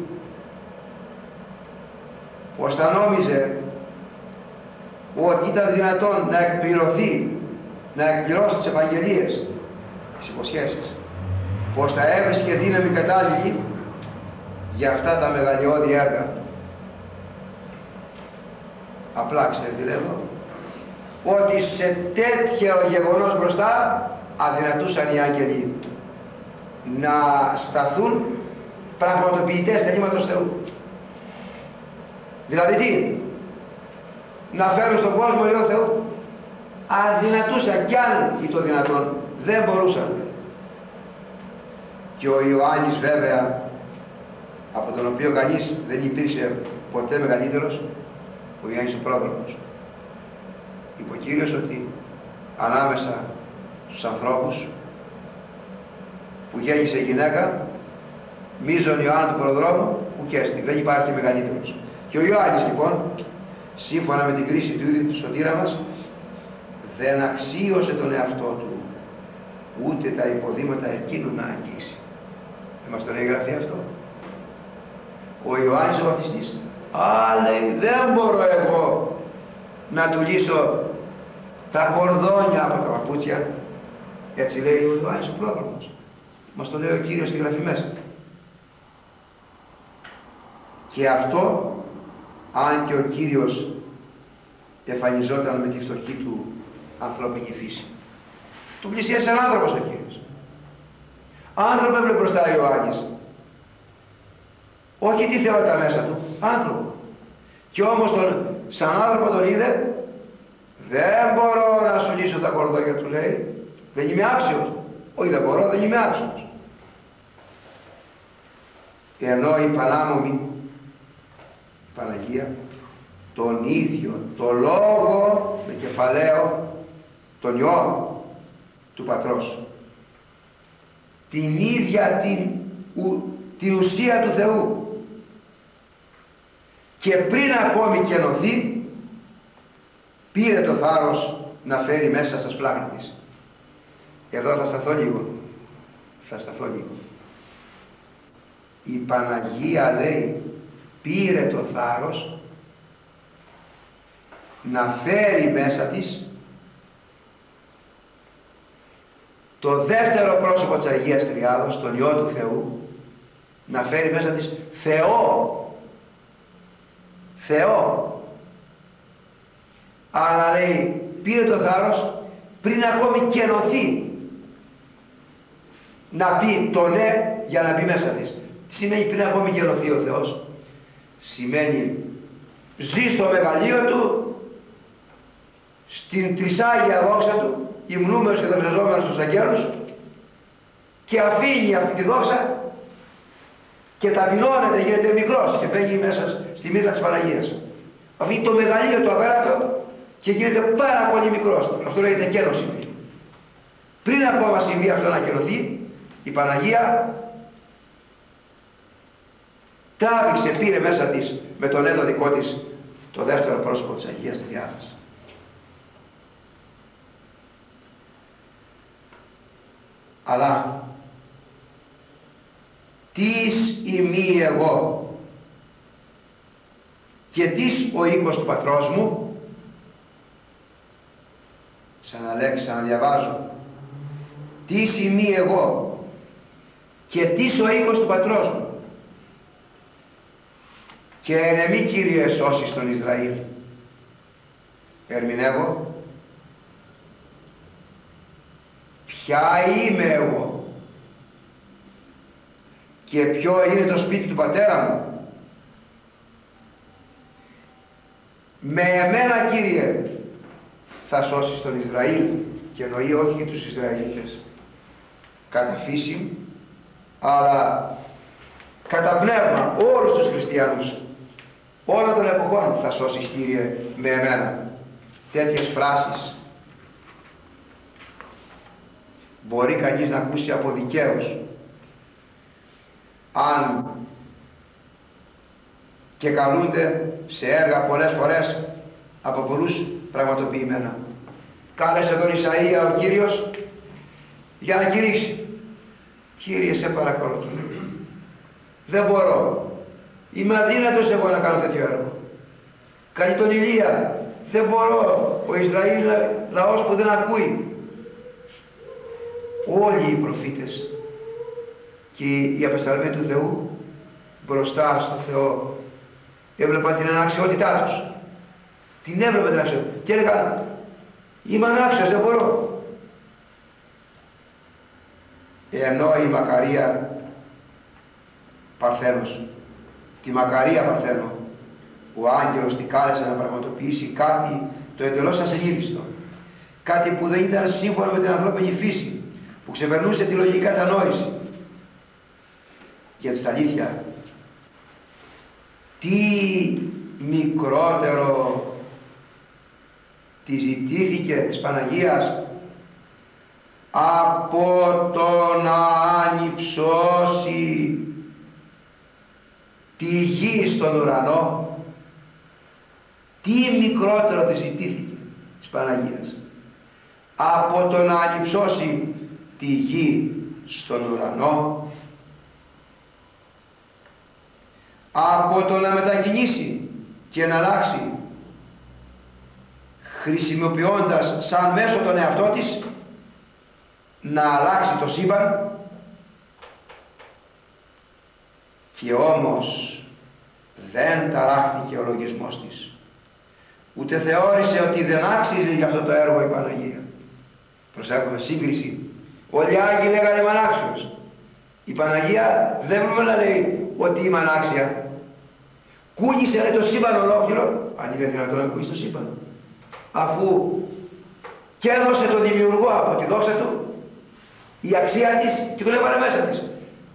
πώς θα νόμιζε ότι ήταν δυνατόν να εκπληρωθεί, να εκπληρώσει τις Ευαγγελίες, τις υποσχέσεις, πως θα έβρισκε δύναμη κατάλληλη για αυτά τα μεγαλειώδη έργα; Απλά ξέρετε τι λέω, ότι σε τέτοιο γεγονός μπροστά αδυνατούσαν οι άγγελοι να σταθούν πραγματοποιητές τελείματος Θεού. Δηλαδή τι, να φέρουν στον κόσμο Υιό Θεού. Αδυνατούσαν κι αν ή το δυνατόν, δεν μπορούσαν. Και ο Ιωάννης βέβαια από τον οποίο κανείς δεν υπήρξε ποτέ μεγαλύτερος, ο Ιωάννης ο πρόδρομος. Είπε ο Κύριος ότι ανάμεσα στους ανθρώπους που γέννησε γυναίκα, μίζον Ιωάννη του προδρόμου, που κέστη, δεν υπάρχει μεγαλύτερος. Και ο Ιωάννης λοιπόν, σύμφωνα με την κρίση του ίδιου του σωτήρα μας, δεν αξίωσε τον εαυτό του, ούτε τα υποδήματα εκείνου να αγγίξει. Δεν μας τον έγραφε αυτό ο Ιωάννης ο Βαπτιστής Α, λέει, δεν μπορώ εγώ να του λύσω τα κορδόνια από τα παπούτσια. Έτσι λέει ο Ιωάννης ο πρόδρομος. Μας το λέει ο Κύριος στη γραφή μέσα. Και αυτό, αν και ο Κύριος εμφανιζόταν με τη φτωχή του ανθρώπινη φύση. Του πλησίασε ένα άνθρωπος ο Κύριος. Άνθρωπο έβλεπε μπροστά ο Ιωάννης. Όχι τι θεότητα μέσα του, άνθρωπο. Και όμως τον, σαν άνθρωπο τον είδε, δεν μπορώ να σου λύσω τα κορδόνια του λέει, δεν είμαι άξιος. Όχι δεν μπορώ, δεν είμαι άξιος. Ενώ η Πανάμωμη Παναγία τον ίδιο, το λόγο με κεφαλαίο τον Υιό του Πατρός την ίδια την, την ουσία του Θεού και πριν ακόμη κενωθεί πήρε το θάρρος να φέρει μέσα στα σπλάγνα της. Εδώ θα σταθώ λίγο. Θα σταθώ λίγο. Η Παναγία λέει πήρε το θάρρος να φέρει μέσα της το δεύτερο πρόσωπο της Αγίας Τριάδος, τον Υιό του Θεού, να φέρει μέσα της Θεό. Θεό. Αλλά λέει, πήρε το θάρρος πριν ακόμη κενωθεί να πει το ναι για να μπει μέσα της. Τι σημαίνει πριν ακόμη κενωθεί ο Θεός. Σημαίνει ζει στο μεγαλείο Του, στην τρισάγια δόξα Του, υμνούμενος και δοξαζόμενος στους αγγέλους και αφήνει αυτή τη δόξα και ταπεινώνεται, γίνεται μικρός και μπαίνει μέσα στη μοίρα της Παναγίας. Αφήνει το μεγαλείο του απέραντο και γίνεται πάρα πολύ μικρός. Αυτό λέγεται κένωση. Πριν ακόμα συμβεί αυτό να κενωθεί, η Παναγία τράβηξε, πήρε μέσα της με τον έντο δικό της το δεύτερο πρόσωπο της Αγίας Τριάδας. αλλά τις ημί εγώ. Και τις ο οίκος του πατρός μου. Σαν να διαβάζω τις ημί εγώ. Και τις ο οίκος του πατρός μου. Και ενεμή Κύριε σώσεις τον Ισραήλ. Ερμηνεύω. Ποια είμαι εγώ; Και ποιο είναι το σπίτι του πατέρα μου. Με εμένα Κύριε θα σώσεις τον Ισραήλ. Και εννοεί όχι για τους Ισραηλίτες. Κατά φύση αλλά κατά πνεύμα όλους τους χριστιανούς. Όλων των εποχών θα σώσεις Κύριε με εμένα. Τέτοιες φράσεις. Μπορεί κανείς να ακούσει από δικαίους αν και καλούνται σε έργα πολλές φορές από πολλούς πραγματοποιημένα. Κάλεσε τον Ισαΐα ο Κύριος για να κηρύξει. Κύριε σε παρακαλώ του Δεν μπορώ. Είμαι αδύνατος εγώ να κάνω τέτοιο έργο. Καλεί τον Ηλία. Δεν μπορώ. Ο Ισραήλ λαός που δεν ακούει όλοι οι προφήτες και οι απεσταλμένοι του Θεού μπροστά στο Θεό έβλεπαν την αναξιότητά τους. Την έβλεπαν την αναξιότητα. Και έλεγαν είμαι ανάξιος δεν μπορώ ενώ η Μακαρία Παρθένος τη Μακαρία Παρθένο ο άγγελος την κάλεσε να πραγματοποιήσει κάτι το εντελώς ασυνείδηστο κάτι που δεν ήταν σύμφωνο με την ανθρώπινη φύση που ξεπερνούσε τη λογική κατανόηση γιατί στα αλήθεια τι μικρότερο τη ζητήθηκε της Παναγίας από το να ανυψώσει τη γη στον ουρανό τι μικρότερο τη ζητήθηκε της Παναγίας από το να ανυψώσει τη γη στον ουρανό από το να μετακινήσει και να αλλάξει χρησιμοποιώντας σαν μέσο τον εαυτό της να αλλάξει το σύμπαν και όμως δεν ταράχτηκε ο λογισμός της. Ούτε θεώρησε ότι δεν άξιζε για αυτό το έργο η Παναγία. Προσέχουμε σύγκριση. Όλοι οι Άγιοι λέγανε είμαι ανάξιος η Παναγία δεν πρέπει να λέει ότι είμαι ανάξια κούνησε λέει, το σύμπαν ολόκληρο. Αν είναι δυνατόν να κούνησε το σύμπαν. Αφού και έδωσε τον δημιουργό από τη δόξα του η αξία της και τον έβαλε μέσα της.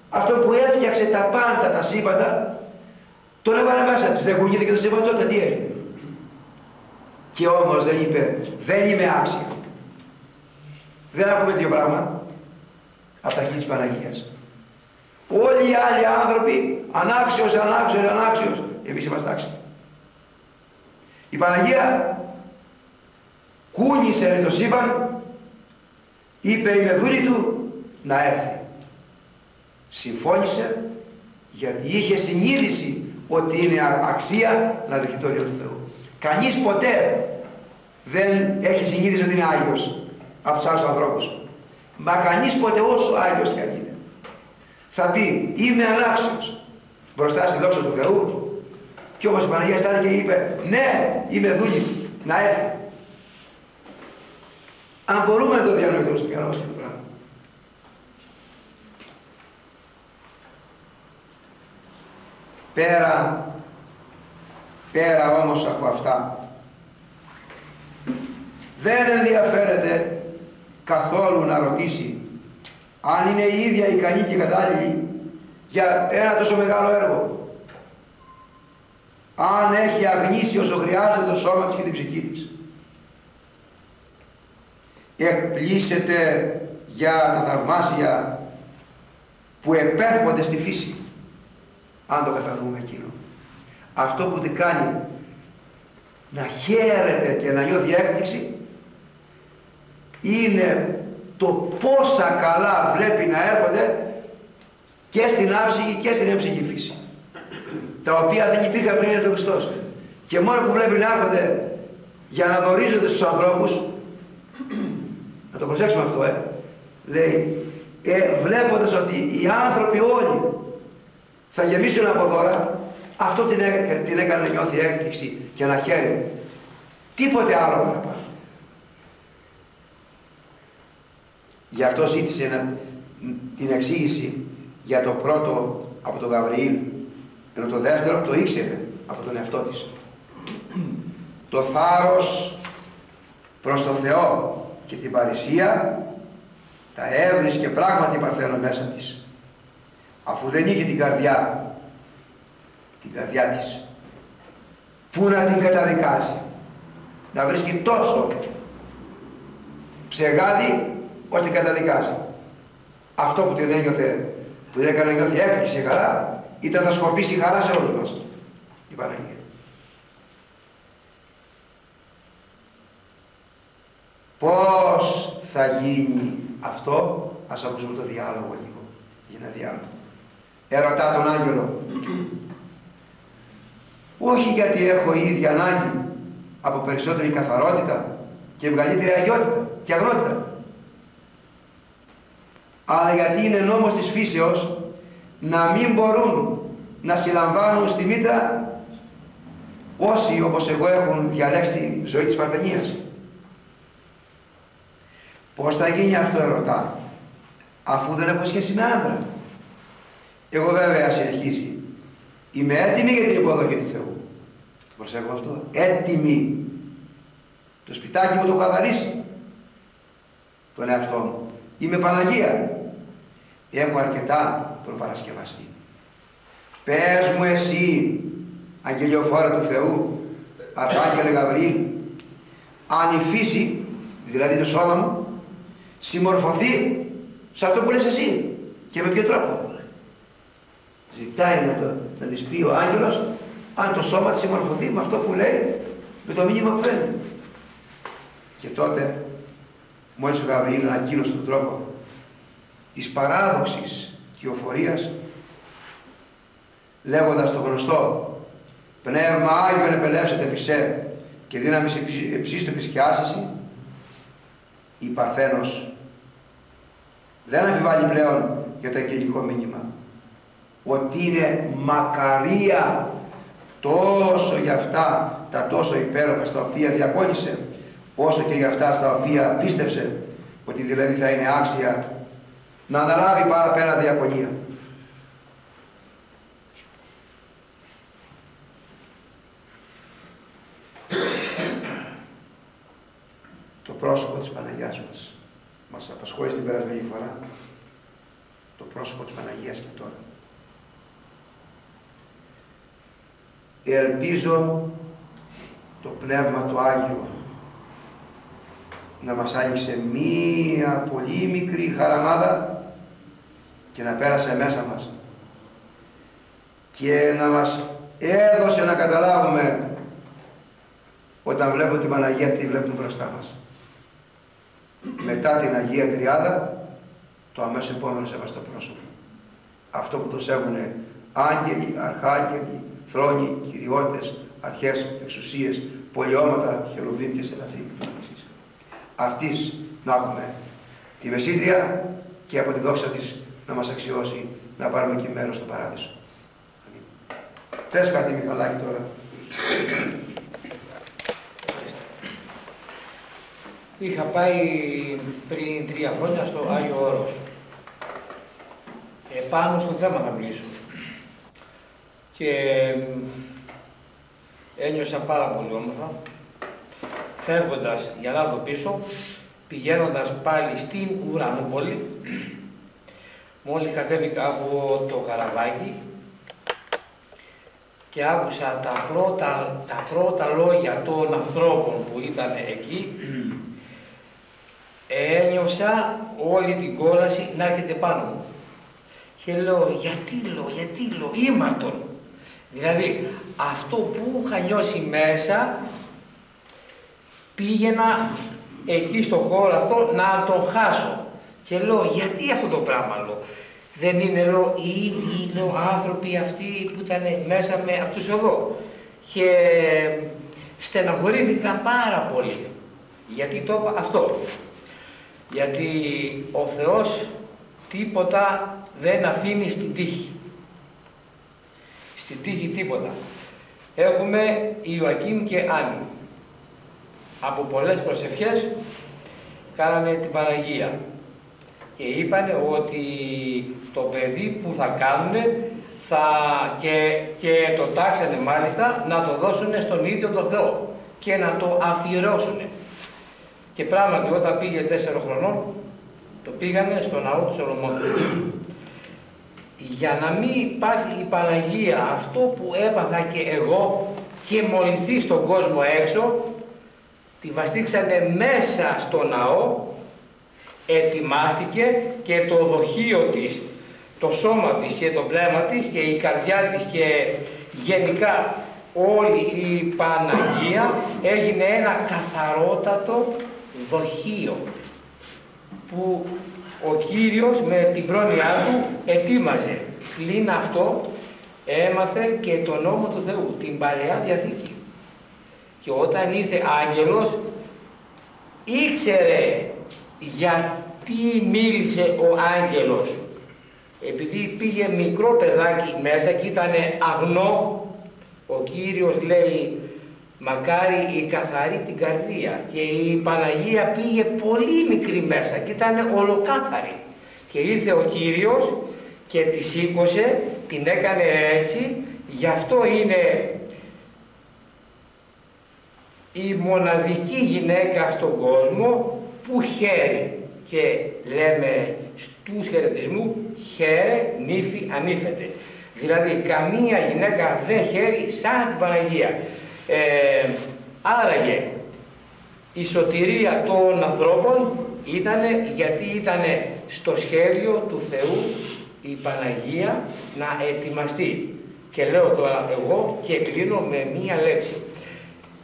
Αυτό που έφτιαξε τα πάντα τα σύμπαντα τον έβαλε μέσα της. Δεν κουνήθηκε το σύμπαν τότε τι έγινε και όμως δεν είπε δεν είμαι άξια δεν έχουμε δύο πράγματα. Από τα χείλη της Παναγίας. Όλοι οι άλλοι άνθρωποι ανάξιος, ανάξιος, ανάξιος εμείς είμαστε άξιοι. Η Παναγία κούνησε το σύμπαν είπε η μεδούρη του να έρθει. Συμφώνησε γιατί είχε συνείδηση ότι είναι αξία να δεχτεί το του Θεού. Κανείς ποτέ δεν έχει συνείδηση ότι είναι Άγιος από τους άλλους ανθρώπους. Μα κανείς ποτέ όσο Άγιος και αν είναι. Θα πει είμαι ανάξιος μπροστά στη δόξα του Θεού και όμως η Παναγία στάθηκε και είπε ναι είμαι δούλη να έρθει αν μπορούμε να το διανοηθούμε στο μυαλό μας το πράγμα. Πέρα, πέρα όμως από αυτά, δεν ενδιαφέρεται καθόλου να ρωτήσει αν είναι η ίδια ικανή και κατάλληλη για ένα τόσο μεγάλο έργο. Αν έχει αγνήσει όσο χρειάζεται το σώμα της και την ψυχή της. Εκπλήσεται για τα θαυμάσια που επέρχονται στη φύση αν το κατανοούμε εκείνο. Αυτό που την κάνει να χαίρεται και να νιώθει έκπληξη είναι το πόσα καλά βλέπει να έρχονται και στην άψυχη και στην έμψυχη φύση τα οποία δεν υπήρχαν πριν έρθει ο Χριστός και μόνο που βλέπει να έρχονται για να δορίζονται στους ανθρώπους να το προσέξουμε αυτό, ε. Λέει, ε, βλέποντας ότι οι άνθρωποι όλοι θα γεμίσουν από δώρα, αυτό την, έ, την έκανε να νιώθει έκπληξη και να χαίρει. Τίποτε άλλο παραπάνω. Γι' αυτό ζήτησε να, την εξήγηση για το πρώτο από τον Γαβριήλ, ενώ το δεύτερο το ήξερε από τον εαυτό της. το θάρρος προς τον Θεό και την παρησία τα έβρισκε πράγματι παρθένο μέσα της αφού δεν είχε την καρδιά την καρδιά της που να την καταδικάζει να βρίσκει τόσο ψεγάδι ώστε καταδικάζει αυτό που την ένιωθε που δεν έκανε να νιώθει έκπληξη χαρά ήταν θα σκορπίσει χαρά σε όλους μας η Παναγία Πώς θα γίνει αυτό, ας ακούσουμε το διάλογο λίγο, για ένα διάλογο. Ερωτά τον άγγελο. Όχι γιατί έχω ίδια ανάγκη από περισσότερη καθαρότητα και μεγαλύτερη αγιότητα και αγνότητα. Αλλά γιατί είναι νόμος της φύσεως να μην μπορούν να συλλαμβάνουν στη μήτρα όσοι όπως εγώ έχουν διαλέξει τη ζωή της Παρθενίας. Πώς θα γίνει αυτό ερωτά, αφού δεν έχω σχέση με άντρα. Εγώ βέβαια συνεχίζει. Είμαι έτοιμη για την υποδοχή του Θεού. Προσέχω αυτό. Έτοιμη. Το σπιτάκι μου το καθαρίσει. Τον εαυτό μου. Είμαι Παναγία. Έχω αρκετά προπαρασκευαστεί. Πες μου εσύ, αγγελιοφόρα του Θεού, Αρχάγγελε Γαβρίλ, αν η φύση, δηλαδή το σώμα μου, συμμορφωθεί σε αυτό που λες εσύ και με ποιο τρόπο ζητάει να, το, να της πει ο άγγελος αν το σώμα της συμμορφωθεί με αυτό που λέει με το μήνυμα που φέρνει και τότε μόλις ο Γαβριήλ ανακοίνωσε τον τρόπο της παράδοξης κυοφορίας λέγοντας το γνωστό Πνεύμα Άγιον επελεύσετε πισέ και δύναμης υψίστου επισκιάσεση, η Παρθένος δεν αμφιβάλλει πλέον για το αγγελικό μήνυμα ότι είναι μακαρία τόσο για αυτά τα τόσο υπέροχα στα οποία διακόνησε όσο και για αυτά στα οποία πίστεψε ότι δηλαδή θα είναι άξια να αναλάβει παραπέρα διακονία. Το πρόσωπο της Παναγιάς μας μας απασχόλησε την περασμένη φορά το πρόσωπο της Παναγίας και τώρα. Ελπίζω το Πνεύμα το Άγιο να μας άνοιξε μία πολύ μικρή χαραμάδα και να πέρασε μέσα μας και να μας έδωσε να καταλάβουμε όταν βλέπουμε την Παναγία τι βλέπουμε μπροστά μας. Μετά την Αγία Τριάδα το αμέσως επόμενο σεβαστό πρόσωπο. Αυτό που το σέβουν άγγελοι, αρχάγγελοι, θρόνοι, κυριώτες, αρχές, εξουσίες, πολιώματα, χερουβίμ και σεραφείμ αυτής να έχουμε τη Μεσήτρια και από τη δόξα της να μας αξιώσει να πάρουμε και μέρος στο Παράδεισο. Πες κάτι Μιχαλάκη τώρα; Είχα πάει πριν τρία χρόνια στο Άγιο Όρος. Επάνω στο θέμα θα μιλήσω. Και ένιωσα πάρα πολύ όμορφα φεύγοντας για να δω πίσω, πηγαίνοντας πάλι στην Ουρανούπολη, μόλις κατέβηκα από το καραβάκι και άκουσα τα πρώτα, τα πρώτα λόγια των ανθρώπων που ήταν εκεί, ένιωσα όλη την κόλαση να έρχεται πάνω μου. Και λέω, γιατί λέω, γιατί λέω, ήμαρτον. Δηλαδή, αυτό που είχα νιώσει μέσα, πήγαινα εκεί στο χώρο αυτό να τον χάσω. Και λέω, γιατί αυτό το πράγμα λέω. Δεν είναι λέω, οι ίδιοι λέω, άνθρωποι αυτοί που ήταν μέσα με αυτούς εδώ. Και στεναχωρήθηκα πάρα πολύ. Γιατί το είπα αυτό. Γιατί ο Θεός τίποτα δεν αφήνει στην τύχη. Στην τύχη τίποτα. Έχουμε Ιωακήμ και Άννη από πολλές προσευχές κάνανε την Παναγία και είπανε ότι το παιδί που θα κάνουν θα και, και το τάξανε μάλιστα να το δώσουν στον ίδιο τον Θεό και να το αφιερώσουν. Και πράγματι όταν πήγε τέσσερο χρονών το πήγανε στο ναό του Σολομών. Για να μην υπάρχει η Παναγία αυτό που έπαθα και εγώ και μολυθεί στον κόσμο έξω τη βαστίξανε μέσα στο ναό, ετοιμάστηκε και το δοχείο της, το σώμα της και το πνεύμα της και η καρδιά της και γενικά όλη η Παναγία έγινε ένα καθαρότατο δοχείο που ο Κύριος με την πρόνοιά του ετοίμαζε. Πλην αυτό έμαθε και τον νόμο του Θεού, την Παλαιά Διαθήκη. Και όταν ήρθε άγγελος ήξερε γιατί μίλησε ο άγγελος; Επειδή πήγε μικρό παιδάκι μέσα και ήταν αγνό, ο Κύριος λέει μακάρι η καθαρή την καρδία και η Παναγία πήγε πολύ μικρή μέσα και ήταν ολοκάθαρη. Και ήρθε ο Κύριος και τη σήκωσε, την έκανε έτσι, γι' αυτό είναι η μοναδική γυναίκα στον κόσμο που χαίρει και λέμε στους χαιρετισμού χαίρε νύφη ανήφεται. Δηλαδή καμία γυναίκα δεν χαίρει σαν την Παναγία. Ε, άραγε η σωτηρία των ανθρώπων ήταν γιατί ήταν στο σχέδιο του Θεού η Παναγία να ετοιμαστεί. Και λέω τώρα εγώ και κλείνω με μία λέξη.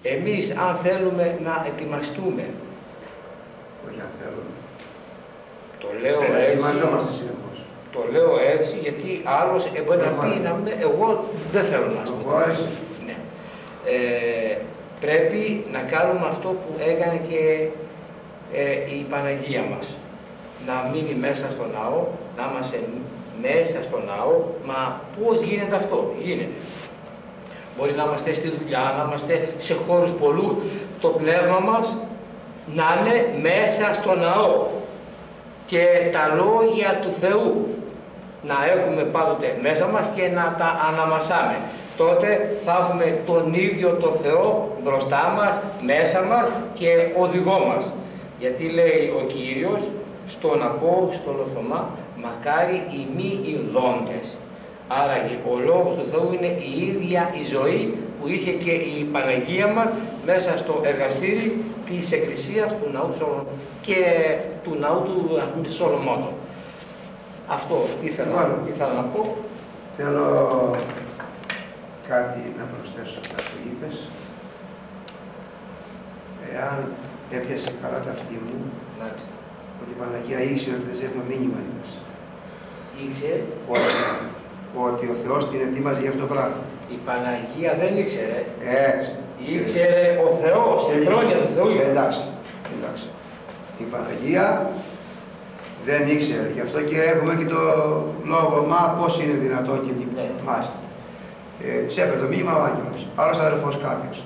Εμείς αν θέλουμε να ετοιμαστούμε, όχι αν θέλουμε, το λέω ε, έτσι, το λέω έτσι γιατί άλλος μπορεί να πει να μην, εγώ δεν θέλω να Εγώ έτσι. Ναι. ε, πρέπει να κάνουμε αυτό που έκανε και ε, η Παναγία μας. Να μείνει μέσα στο ναό, να είμαστε μέσα στο ναό, μα πώς γίνεται αυτό, γίνεται. Μπορεί να είμαστε στη δουλειά, να είμαστε σε χώρους πολλούς, το πνεύμα μας να είναι μέσα στο ναό και τα λόγια του Θεού να έχουμε πάντοτε μέσα μας και να τα αναμασάμε. Τότε θα έχουμε τον ίδιο το Θεό μπροστά μας, μέσα μας και οδηγό μας. Γιατί λέει ο Κύριος στον Απόστολο Θωμά, μακάρι οι μη ειδώντες. Άρα ο Λόγος του Θεού είναι η ίδια η ζωή που είχε και η Παναγία μας μέσα στο εργαστήρι της Εκκλησίας του Ναού του και του Ναού του Σολομόντου. Αυτό ήθελα, ήθελα να πω. Θέλω κάτι να προσθέσω αυτά που είπες. Εάν έπιασε καλά τα αυτή μου, ότι η Παναγία ήξερε ότι δεν σε το μήνυμα είπες. Ήξερε. Ότι, ότι ο Θεός την ετοίμαζε για αυτό το πράγμα. Η Παναγία δεν ήξερε. Έτσι. Ήξερε ο Θεός, η χρόνια του Θεού. Εντάξει, εντάξει. Η Παναγία δεν ήξερε. Γι' αυτό και έχουμε και το λόγο, μα πώς είναι δυνατό και λυπούμαστε. Ναι. Ε, ξέφερε το μήνυμα ο Άγγελος, άλλος αδερφός κάποιος.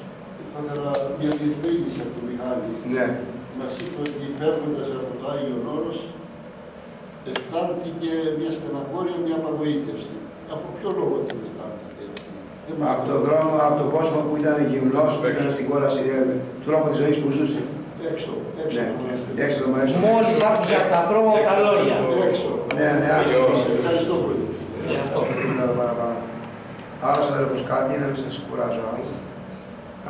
Θα ήθελα μια διευκρίνηση από τον Μιχάλη. Ναι. Μας είπε ότι φεύγοντας από το Άγιον Όρος, αισθάνθηκε μια στεναχώρια, μια απαγοήτευση. Από ποιο λόγο την αισθάνθηκε έτσι. Από τον δρόμο, από τον κόσμο που ήταν γυμνός, που ήταν στην κόλαση, του τρόπο της ζωής που ζούσε. Έξω, έξω Ναι, το μοναστήρι. έξω το μοναστήρι. Μόλις άκουσα τα πρώτα λόγια. Έξω. Ναι, ναι, άκουσα. Ευχαριστώ πολύ. Γι' αυτό. Άλλος αδερφός κάτι, να μην σας κουράζω άλλο.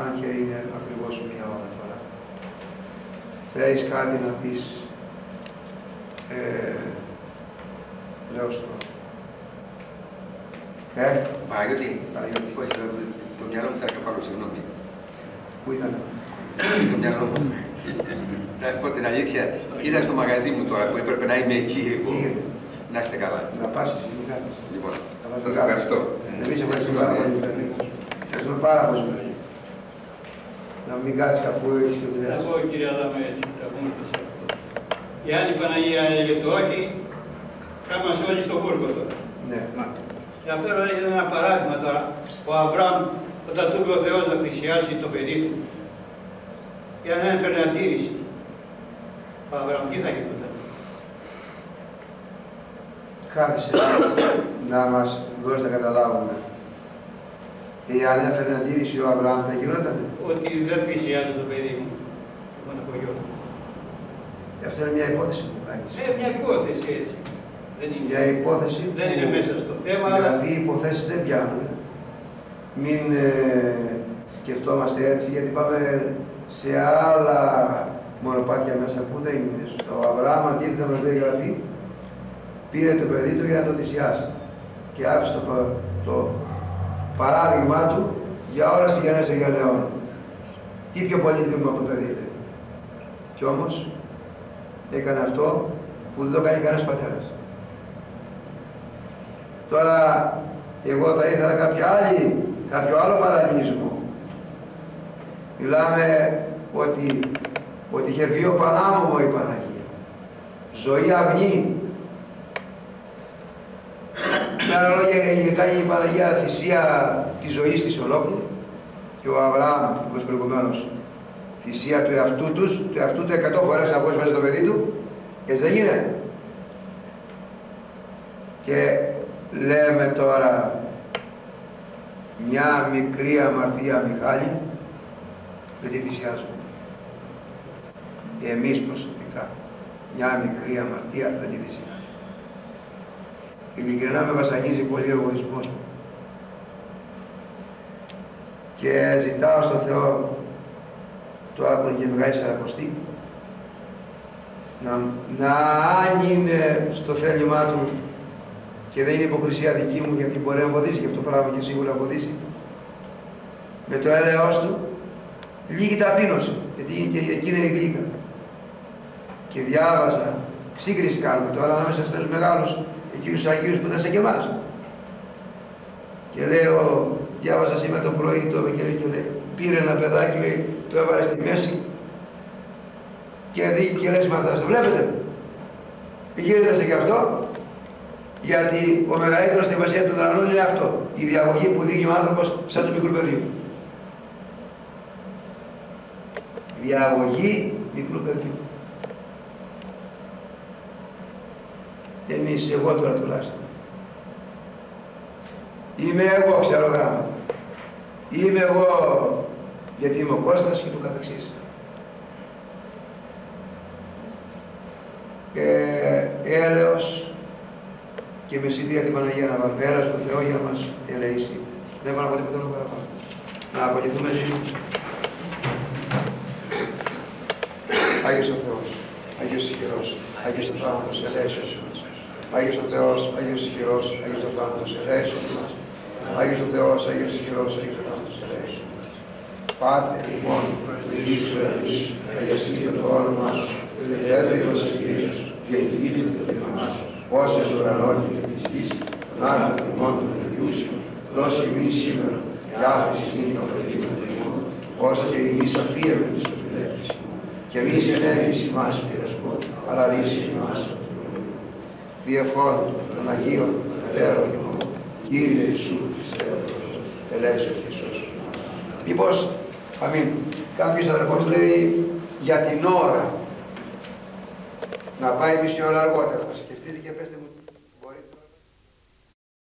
Αν και είναι ακριβώς μία ώρα τώρα. Θέλεις κάτι να πεις, ε, λέω στο. Ε, Παναγιώτη, Παναγιώτη. όχι, το μυαλό μου ήταν κεφάλαιο, συγγνώμη. πού ήταν; Το μυαλό μου. Να σου πω την αλήθεια, ήταν στο μαγαζί μου τώρα που έπρεπε να είμαι εκεί εγώ. Πήγαινε. Να είστε καλά. Να πας εσύ, μην κάνεις; Λοιπόν, Να πας σας να ευχαριστώ. κάνεις. Εμείς ευχαριστούμε πάρα πολύ. Στέλιο. Ευχαριστούμε πάρα πολύ. Να μην κάτσεις αφού έχεις τη δουλειά σου. Εγώ κύριε Αδάμ έτσι θα πούμε στο αυτό. Εάν η Παναγία έλεγε το όχι, θα είμαστε όλοι στο φούρκο τώρα. Ναι. Και αυτό είναι ένα παράδειγμα τώρα. Ο Αβραάμ όταν του είπε ο Θεός να θυσιάσει το παιδί του, για να έφερε αντίρρηση. Ο Αβραάμ τι θα γινόταν. Κάθισε να μας δώσει να καταλάβουμε. Εάν έφερε αντίρρηση ο Αβραάμ θα γινόταν. Ότι δεν θυσιάζει το παιδί μου, το μοναχογιό. Αυτό είναι μια υπόθεση που κάνεις. Ε, μια υπόθεση έτσι. Δεν είναι, Μια υπόθεση δεν είναι που μέσα στο θέμα, Στην αλλά γραφή οι υποθέσεις δεν πιάνουν. Μην ε, σκεφτόμαστε έτσι γιατί πάμε σε άλλα μονοπάτια μέσα που δεν είναι. Στο Αβραάμ αντίθετα μας λέει η γραφή πήρε το παιδί του για να το θυσιάσει και άφησε το, πα- το παράδειγμά του για όλες τις γενναίες των γενναιών. Τι πιο πολύ δίνουμε από το παιδί λέει. Κι όμως έκανε αυτό που δεν το κάνει κανένας πατέρας. Τώρα εγώ θα ήθελα κάποια άλλη, κάποιο άλλο παραλληλισμό. Μιλάμε ότι, ότι είχε βίο πανάμωμο η Παναγία. Ζωή αγνή. Με άλλα λόγια είχε κάνει η Παναγία θυσία της ζωής της ολόκληρη και ο Αβραάμ, όπως προηγουμένως, θυσία του εαυτού τους, του εαυτού του 100 φορές να μέσα στο παιδί του, έτσι δεν γίνεται. Και λέμε τώρα μια μικρή αμαρτία Μιχάλη δεν τη θυσιάζουμε. Εμείς προσωπικά μια μικρή αμαρτία δεν τη θυσιάζουμε. Ειλικρινά με βασανίζει πολύ ο εγωισμός μου. Και ζητάω στον Θεό τώρα που είναι και μεγάλη Σαρακοστή να, να αν είναι στο θέλημά του και δεν είναι υποκρισία δική μου γιατί μπορεί να βοηθήσει και αυτό το πράγμα και σίγουρα να βοηθήσει με το έλεος του λίγη ταπείνωση γιατί και εκείνη είναι γλύκα. Και διάβαζα σύγκριση κάνουμε τώρα ανάμεσα στους μεγάλους εκείνους Αγίους που ήταν σε και εμάς Και λέω, διάβασα σήμερα το πρωί το Ευαγγέλιο και λέει, πήρε ένα παιδάκι, λέει, το έβαλε στη μέση και δει και λέει το Βλέπετε, γίνεται και αυτό, γιατί ο μεγαλύτερος στη βασία των δρανών είναι αυτό, η διαγωγή που δείχνει ο άνθρωπος σαν του μικρού παιδιού. Διαγωγή μικρού παιδιού. Εμείς, εγώ τώρα τουλάχιστον. Είμαι εγώ, ξέρω γράμμα. Είμαι εγώ, γιατί είμαι ο Κώστας και του καθεξής. Και έλεος και με συντήρια την Παναγία να βάλουμε. Έλεος του Θεός για μας ελεήσει. Δεν μπορώ να πω τίποτα άλλο παραπάνω. Να απολυθούμε λίγο. Άγιος ο Θεός, Άγιος Ισχυρός, Άγιος ο Θάνατος, ελέησος μας. Άγιος ο Θεός, Άγιος Ισχυρός, Άγιος ο Θάνατος, ελέησος μας. Άγιος ο Θεός, Άγιος Ισχυρός, Άγιος ο Θάνατος, ελέησος μας. Πάτε λοιπόν, του Ιησού εμείς, αγιασύνει το όνομα σου, ελεύθερη η βασιλεία σου, και η δίκη του Θεού σου, όσοι στο ουρανό και της γης, τον άγνο ημών του Θεού σου, δώσει εμείς σήμερα, και άφηση είναι το παιδί του Θεού, όσο και εμείς αφήρουμε της οφειλέτης και μη σε ενέργηση μας πειρασμόν, αλλά ρίση μας. Διευχών των Αγίων Πατέρων ημών, Κύριε Ιησού Χριστέ, ελέησον και σώσον. Μήπως, αμήν, κάποιος αδερφός λέει για την ώρα να πάει μισή ώρα αργότερα. Σκεφτείτε και πέστε μου